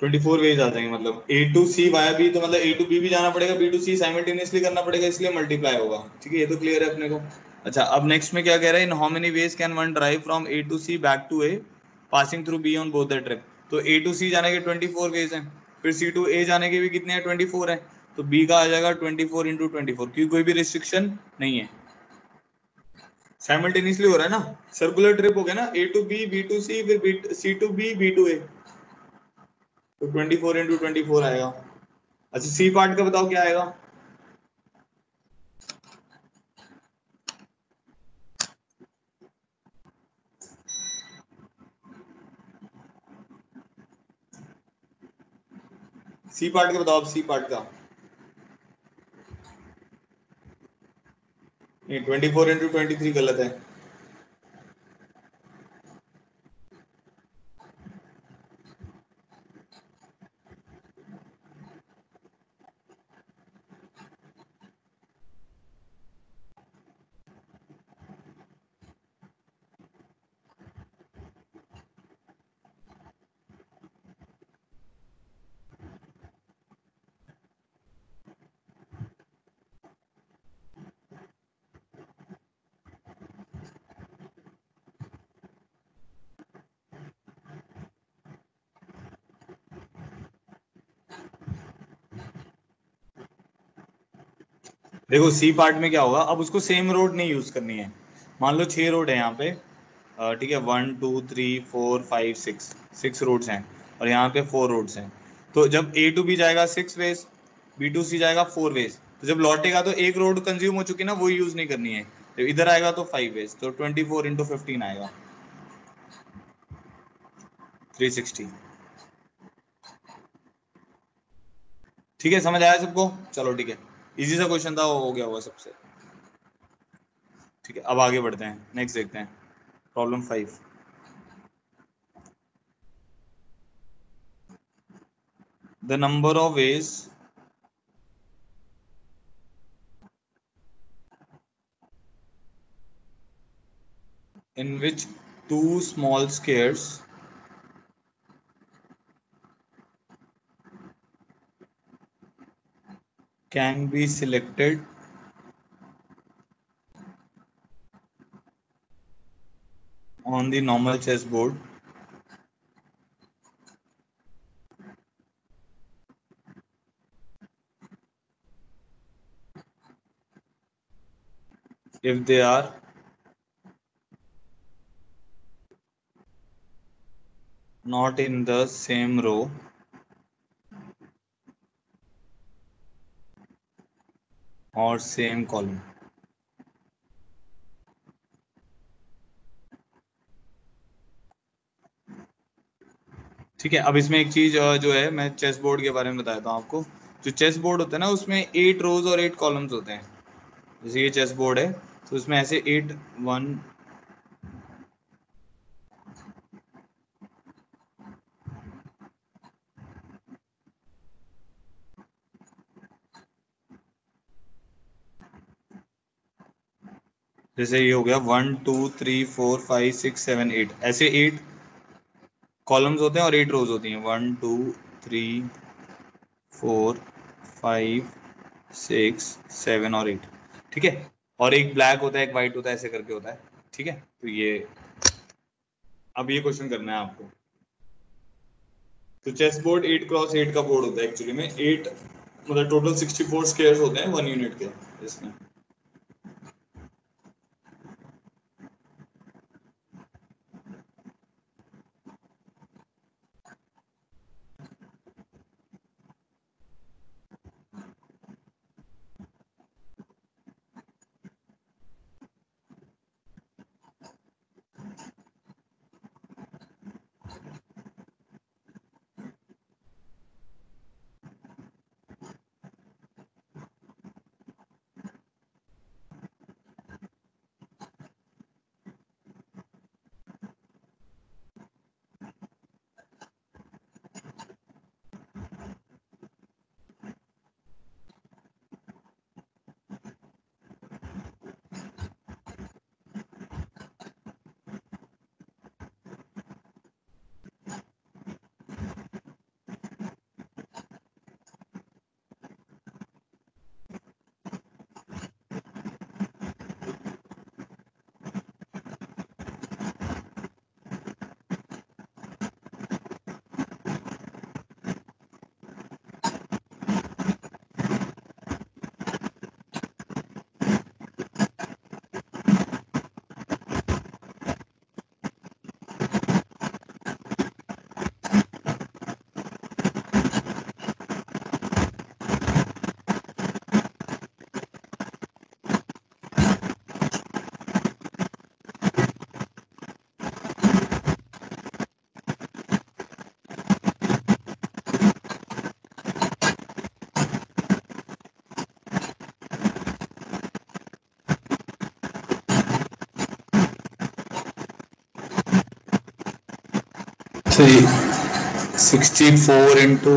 ट्वेंटी फोर वेज आ जाएँगे मतलब A to C via B तो मतलब ए टू बी भी जाना पड़ेगा बी टू सी साइमल्टेनियसली करना पड़ेगा, इसलिए मल्टीप्लाई होगा। ठीक है, ये तो क्लियर है अपने को। अच्छा अब नेक्स्ट में क्या कह रहा है, in how many ways can one drive from A to C back to A passing through B on both the trip तो ए टू सी जाने के ट्वेंटी फोर वेज हैं, फिर सी टू ए जाने के भी कितने हैं, ट्वेंटी फोर है? तो बी का आ जाएगा twenty four into twenty four, क्योंकि कोई भी रिस्ट्रिक्शन नहीं है। साइमल्टेनियसली हो रहा है ना? सर्कुलर ट्रिप हो गया ना? A to B B to C फिर C to B B to A तो 24 फोर इंटू ट्वेंटी आएगा। अच्छा सी पार्ट का बताओ क्या आएगा? सी पार्ट का बताओ सी पार्ट का। ये 24 फोर इंटू ट्वेंटी गलत है। देखो सी पार्ट में क्या होगा? अब उसको सेम रोड नहीं यूज़ करनी है। मान लो छह रोड है यहाँ पे। ठीक है one two three four five six six roads हैं। और यहाँ पे फोर रोड्स हैं। तो जब ए टू बी जाएगा six ways B to C जाएगा फोर वेज तो जब लौटेगा तो एक रोड कंज्यूम हो चुकी ना वो यूज़ नहीं करनी है। जब इधर आएगा तो फाइव वेज तो ट्वेंटी फोर इंटू फिफ्टीन आएगा। थ्री सिक्सटी ठीक है, समझ आया सबको? चलो, ठीक है। इजी सा क्वेश्चन था हो गया हुआ सबसे। ठीक है, अब आगे बढ़ते हैं नेक्स्ट देखते हैं। Problem five the number of ways in which two small squares can be selected. On the normal chessboard. If they are not in the same row और सेम कॉलम ठीक है, अब इसमें एक चीज़ जो है, मैं चेस बोर्ड के बारे में बताता हूँ आपको। जो चेस बोर्ड होता है ना, उसमें एट रोज और एट कॉलम्स होते हैं। जैसे ये चेस बोर्ड है तो उसमें ऐसे एट वन जैसे ये हो गया one, two, three, four, five, six, seven, eight. ऐसे एट कॉलम्स होते हैं और एट रोज होती हैं। One, two, three, four, five, six, seven और एट। ठीक है? और एक ब्लैक होता है, एक वाइट होता है, ऐसे करके होता है। ठीक है? तो ये अब ये क्वेश्चन करना है आपको। तो chess board eight cross eight का बोर्ड होता है एक्चुअली में। एट मतलब टोटल सिक्सटी फोर स्केयर होते हैं वन यूनिट के इसमें।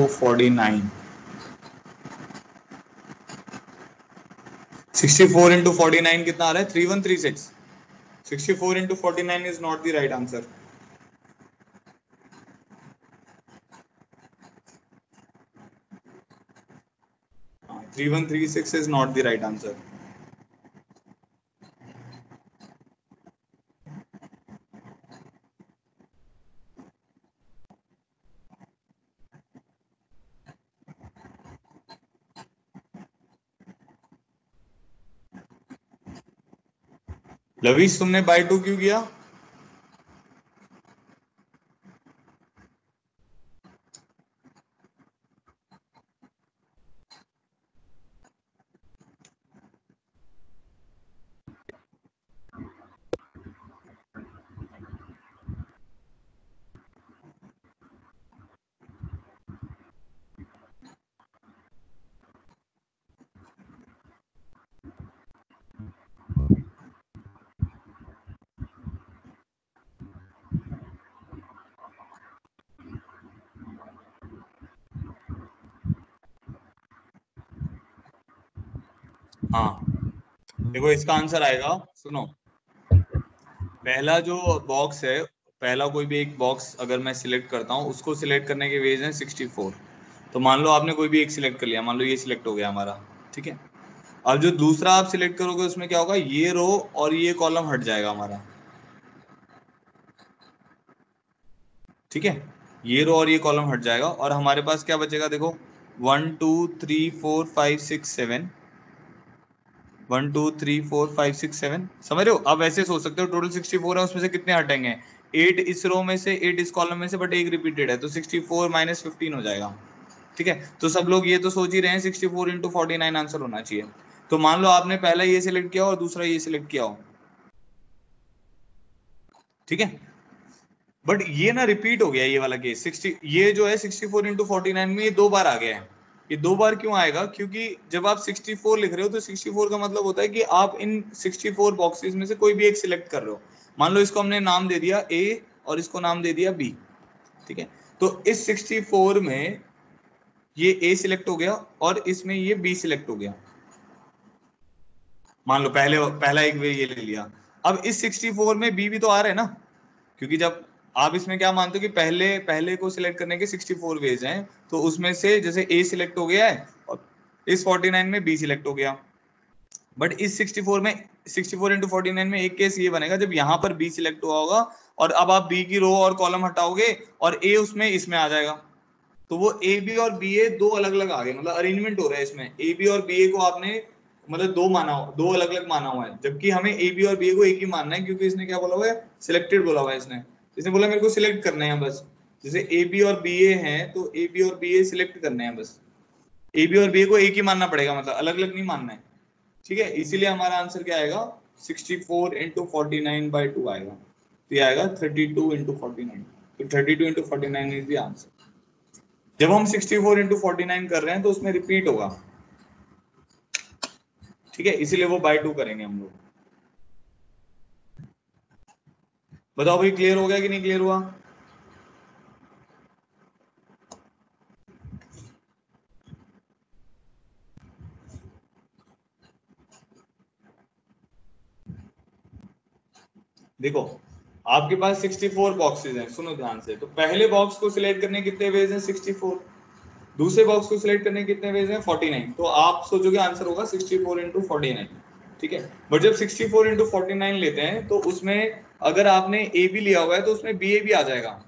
Forty nine sixty four into forty nine कितना आ रहा है? Three one three six sixty four into forty nine is not the right answer three one three six Lavish तुमने by to क्यों किया हाँ देखो, इसका आंसर आएगा। सुनो। पहला जो बॉक्स है, पहला कोई भी एक बॉक्स अगर मैं सिलेक्ट करता हूँ, उसको सिलेक्ट करने के वेज है 64 तो मान लो आपने कोई भी एक सिलेक्ट कर लिया, मान लो ये सिलेक्ट हो गया हमारा, ठीक है? अब जो दूसरा आप सिलेक्ट करोगे, उसमें क्या होगा? ये रो और ये कॉलम हट जाएगा हमारा। ठीक है? ये रो और ये कॉलम हट जाएगा और हमारे पास क्या बचेगा? देखो one two three four five six seven one two three four five six seven समझ रहे हो? अब ऐसे सोच सकते हो टोटल सिक्सटी फोर है, उसमें से कितने हटेंगे? एट इस रो में से एट इस कॉलम में से बट एक रिपीटेड है तो सिक्सटी फोर माइनस फिफ्टीन हो जाएगा। ठीक है? तो सब लोग ये तो सोच ही रहे हैं sixty four into forty nine answer होना चाहिए। तो मान लो आपने पहला ये सिलेक्ट किया और दूसरा ये सिलेक्ट किया हो। ठीक है? बट ये ना रिपीट हो गया, ये वाला केस सिक्सटी ये जो है sixty four into forty nine में ये दो बार आ गया है। ये दो बार क्यों आएगा? क्योंकि जब आप 64 लिख रहे हो तो 64 का मतलब होता है कि आप इन 64 बॉक्सेस में से कोई भी एक सिलेक्ट कर रहे हो। मान लो इसको हमने नाम दे दिया ए और इसको नाम दे दिया बी ठीक है? तो इस 64 में ये ए सिलेक्ट हो गया और इसमें ये बी सिलेक्ट हो गया। मान लो पहले, पहला एक वे ये ले लिया। अब इस 64 में बी भी तो आ रहा है ना? क्योंकि जब आप इसमें क्या मानते हो कि पहले पहले को सिलेक्ट करने के 64 वेज हैं तो उसमें से जैसे ए सिलेक्ट हो गया है, और इस 49 में बी सिलेक्ट हो गया। बट इस 64 में 64 फोर इंटू फोर्टी में एक केस ये बनेगा, जब यहाँ पर बी सिलेक्ट हुआ होगा, और अब आप बी की रो और कॉलम हटाओगे, और ए उसमें, इसमें आ जाएगा। तो वो ए बी और बी ए दो अलग अलग आ गए मतलब अरेंजमेंट हो रहा है इसमें। ए बी और बी ए को आपने मतलब दो माना, दो अलग अलग माना हुआ है, जबकि हमें ए बी और बी ए को एक ही मानना है, क्योंकि इसने क्या बोला हुआ है? सिलेक्टेड बोला हुआ है इसने। इसने बोला मेरे को सिलेक्ट करना है बस। जैसे ए बी और बी ए है तो ए बी और बी ए सिलेक्ट करने हैं बस। ए बी और बी ए को एक ही मानना पड़ेगा मतलब अलग अलग नहीं मानना है। ठीक है? इसीलिए हमारा आंसर क्या आएगा? 64 four into forty nine by two आएगा। तो ये आएगा 32 टू इंटू फोर्टी नाइन तो thirty two into forty nine is the answer जब हम 64 फोर इंटू फोर्टी नाइन कर रहे हैं तो उसमें रिपीट होगा। ठीक है? इसीलिए वो बाय टू करेंगे हम लोग। बताओ भाई क्लियर हो गया कि नहीं क्लियर हुआ? देखो, आपके पास 64 बॉक्सेस हैं, सुनो ध्यान से। तो पहले बॉक्स को सिलेक्ट करने कितने वेज हैं? 64 दूसरे बॉक्स को सिलेक्ट करने कितने वेज हैं? 49 तो आप सोचोगे आंसर होगा 64 फोर इंटू ठीक है? बट जब 64 फोर इंटू लेते हैं तो उसमें अगर आपने ए बी लिया हुआ है तो उसमें बी ए भी आ जाएगा।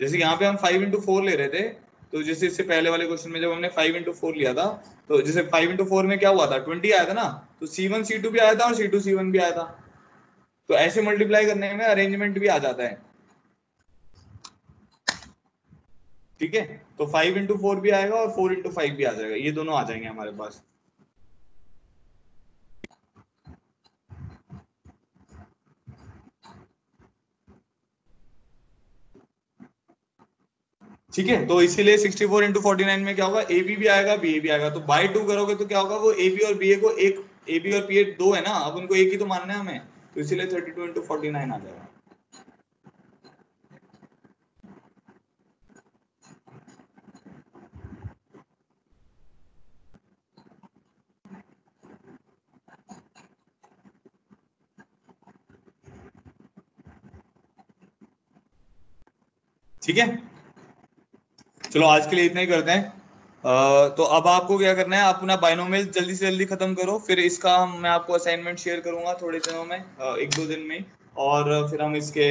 जैसे यहाँ पे हम फाइव इंटू फोर ले रहे थे तो जैसे इससे पहले वाले क्वेश्चन में जब हमने फाइव इंटू फोर लिया था तो जैसे फाइव इंटू फोर में क्या हुआ था? ट्वेंटी आया था ना? तो सी वन सी टू भी आया था और सी टू सी वन भी आया था। तो ऐसे मल्टीप्लाई करने में अरेंजमेंट भी आ जाता है। ठीक है? तो फाइव इंटू फोर भी आएगा और फोर इंटू फाइव भी आ जाएगा। ये दोनों आ जाएँगे हमारे पास। ठीक है? तो इसीलिए 64 फोर इंटू फोर्टी नाइन में क्या होगा? ए बी भी आएगा बी ए भी आएगा। तो बाई टू करोगे तो क्या होगा? वो ए बी और बी ए को एक ए बी और पी ए दो है ना? अब उनको एक ही तो मानना है हमें। तो इसीलिए thirty two into forty nine आ जाएगा। ठीक है? चलो, आज के लिए इतना ही करते हैं। तो अब आपको क्या करना है, आप अपना बाइनोमियल जल्दी से जल्दी खत्म करो, फिर इसका मैं आपको असाइनमेंट शेयर करूँगा थोड़े दिनों में एक दो दिन में, और फिर हम इसके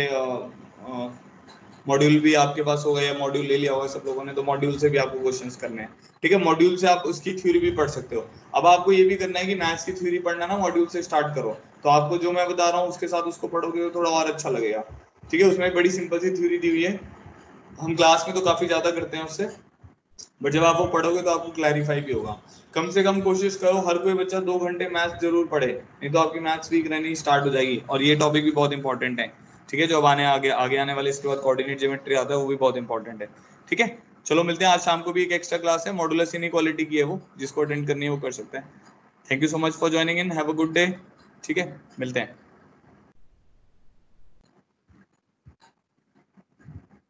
मॉड्यूल भी आपके पास होगा या मॉड्यूल ले लिया होगा सब लोगों ने तो मॉड्यूल से भी आपको क्वेश्चंस करने हैं। ठीक है मॉड्यूल से आप उसकी थ्योरी भी पढ़ सकते हो। अब आपको ये भी करना है कि मैथ्स की थ्योरी पढ़ना ना मॉड्यूल से स्टार्ट करो। तो आपको जो मैं बता रहा हूँ, उसके साथ उसको पढ़ोगे तो थोड़ा और अच्छा लगेगा। ठीक है, उसमें बड़ी सिंपल सी थ्योरी दी हुई है। हम क्लास में तो काफ़ी ज़्यादा करते हैं उससे बट जब आप वो पढ़ोगे तो आपको क्लैरिफाई भी होगा। कम से कम कोशिश करो, हर कोई बच्चा दो घंटे मैथ्स ज़रूर पढ़े, नहीं तो आपकी मैथ्स वीक रहनी स्टार्ट हो जाएगी। और ये टॉपिक भी बहुत इंपॉर्टेंट है, ठीक है? जो अब आने, आगे आगे आने वाले, इसके बाद कोऑर्डिनेट ज्योमेट्री आता है, वो भी बहुत इंपॉर्टेंट है, ठीक है? चलो, मिलते हैं। आज शाम को भी एक एक्स्ट्रा क्लास है मॉडुलस इनइक्वालिटी की है वो, जिसको अटेंड करनी है, वो कर सकते हैं। Thank you so much for joining in have a good day ठीक है? मिलते हैं।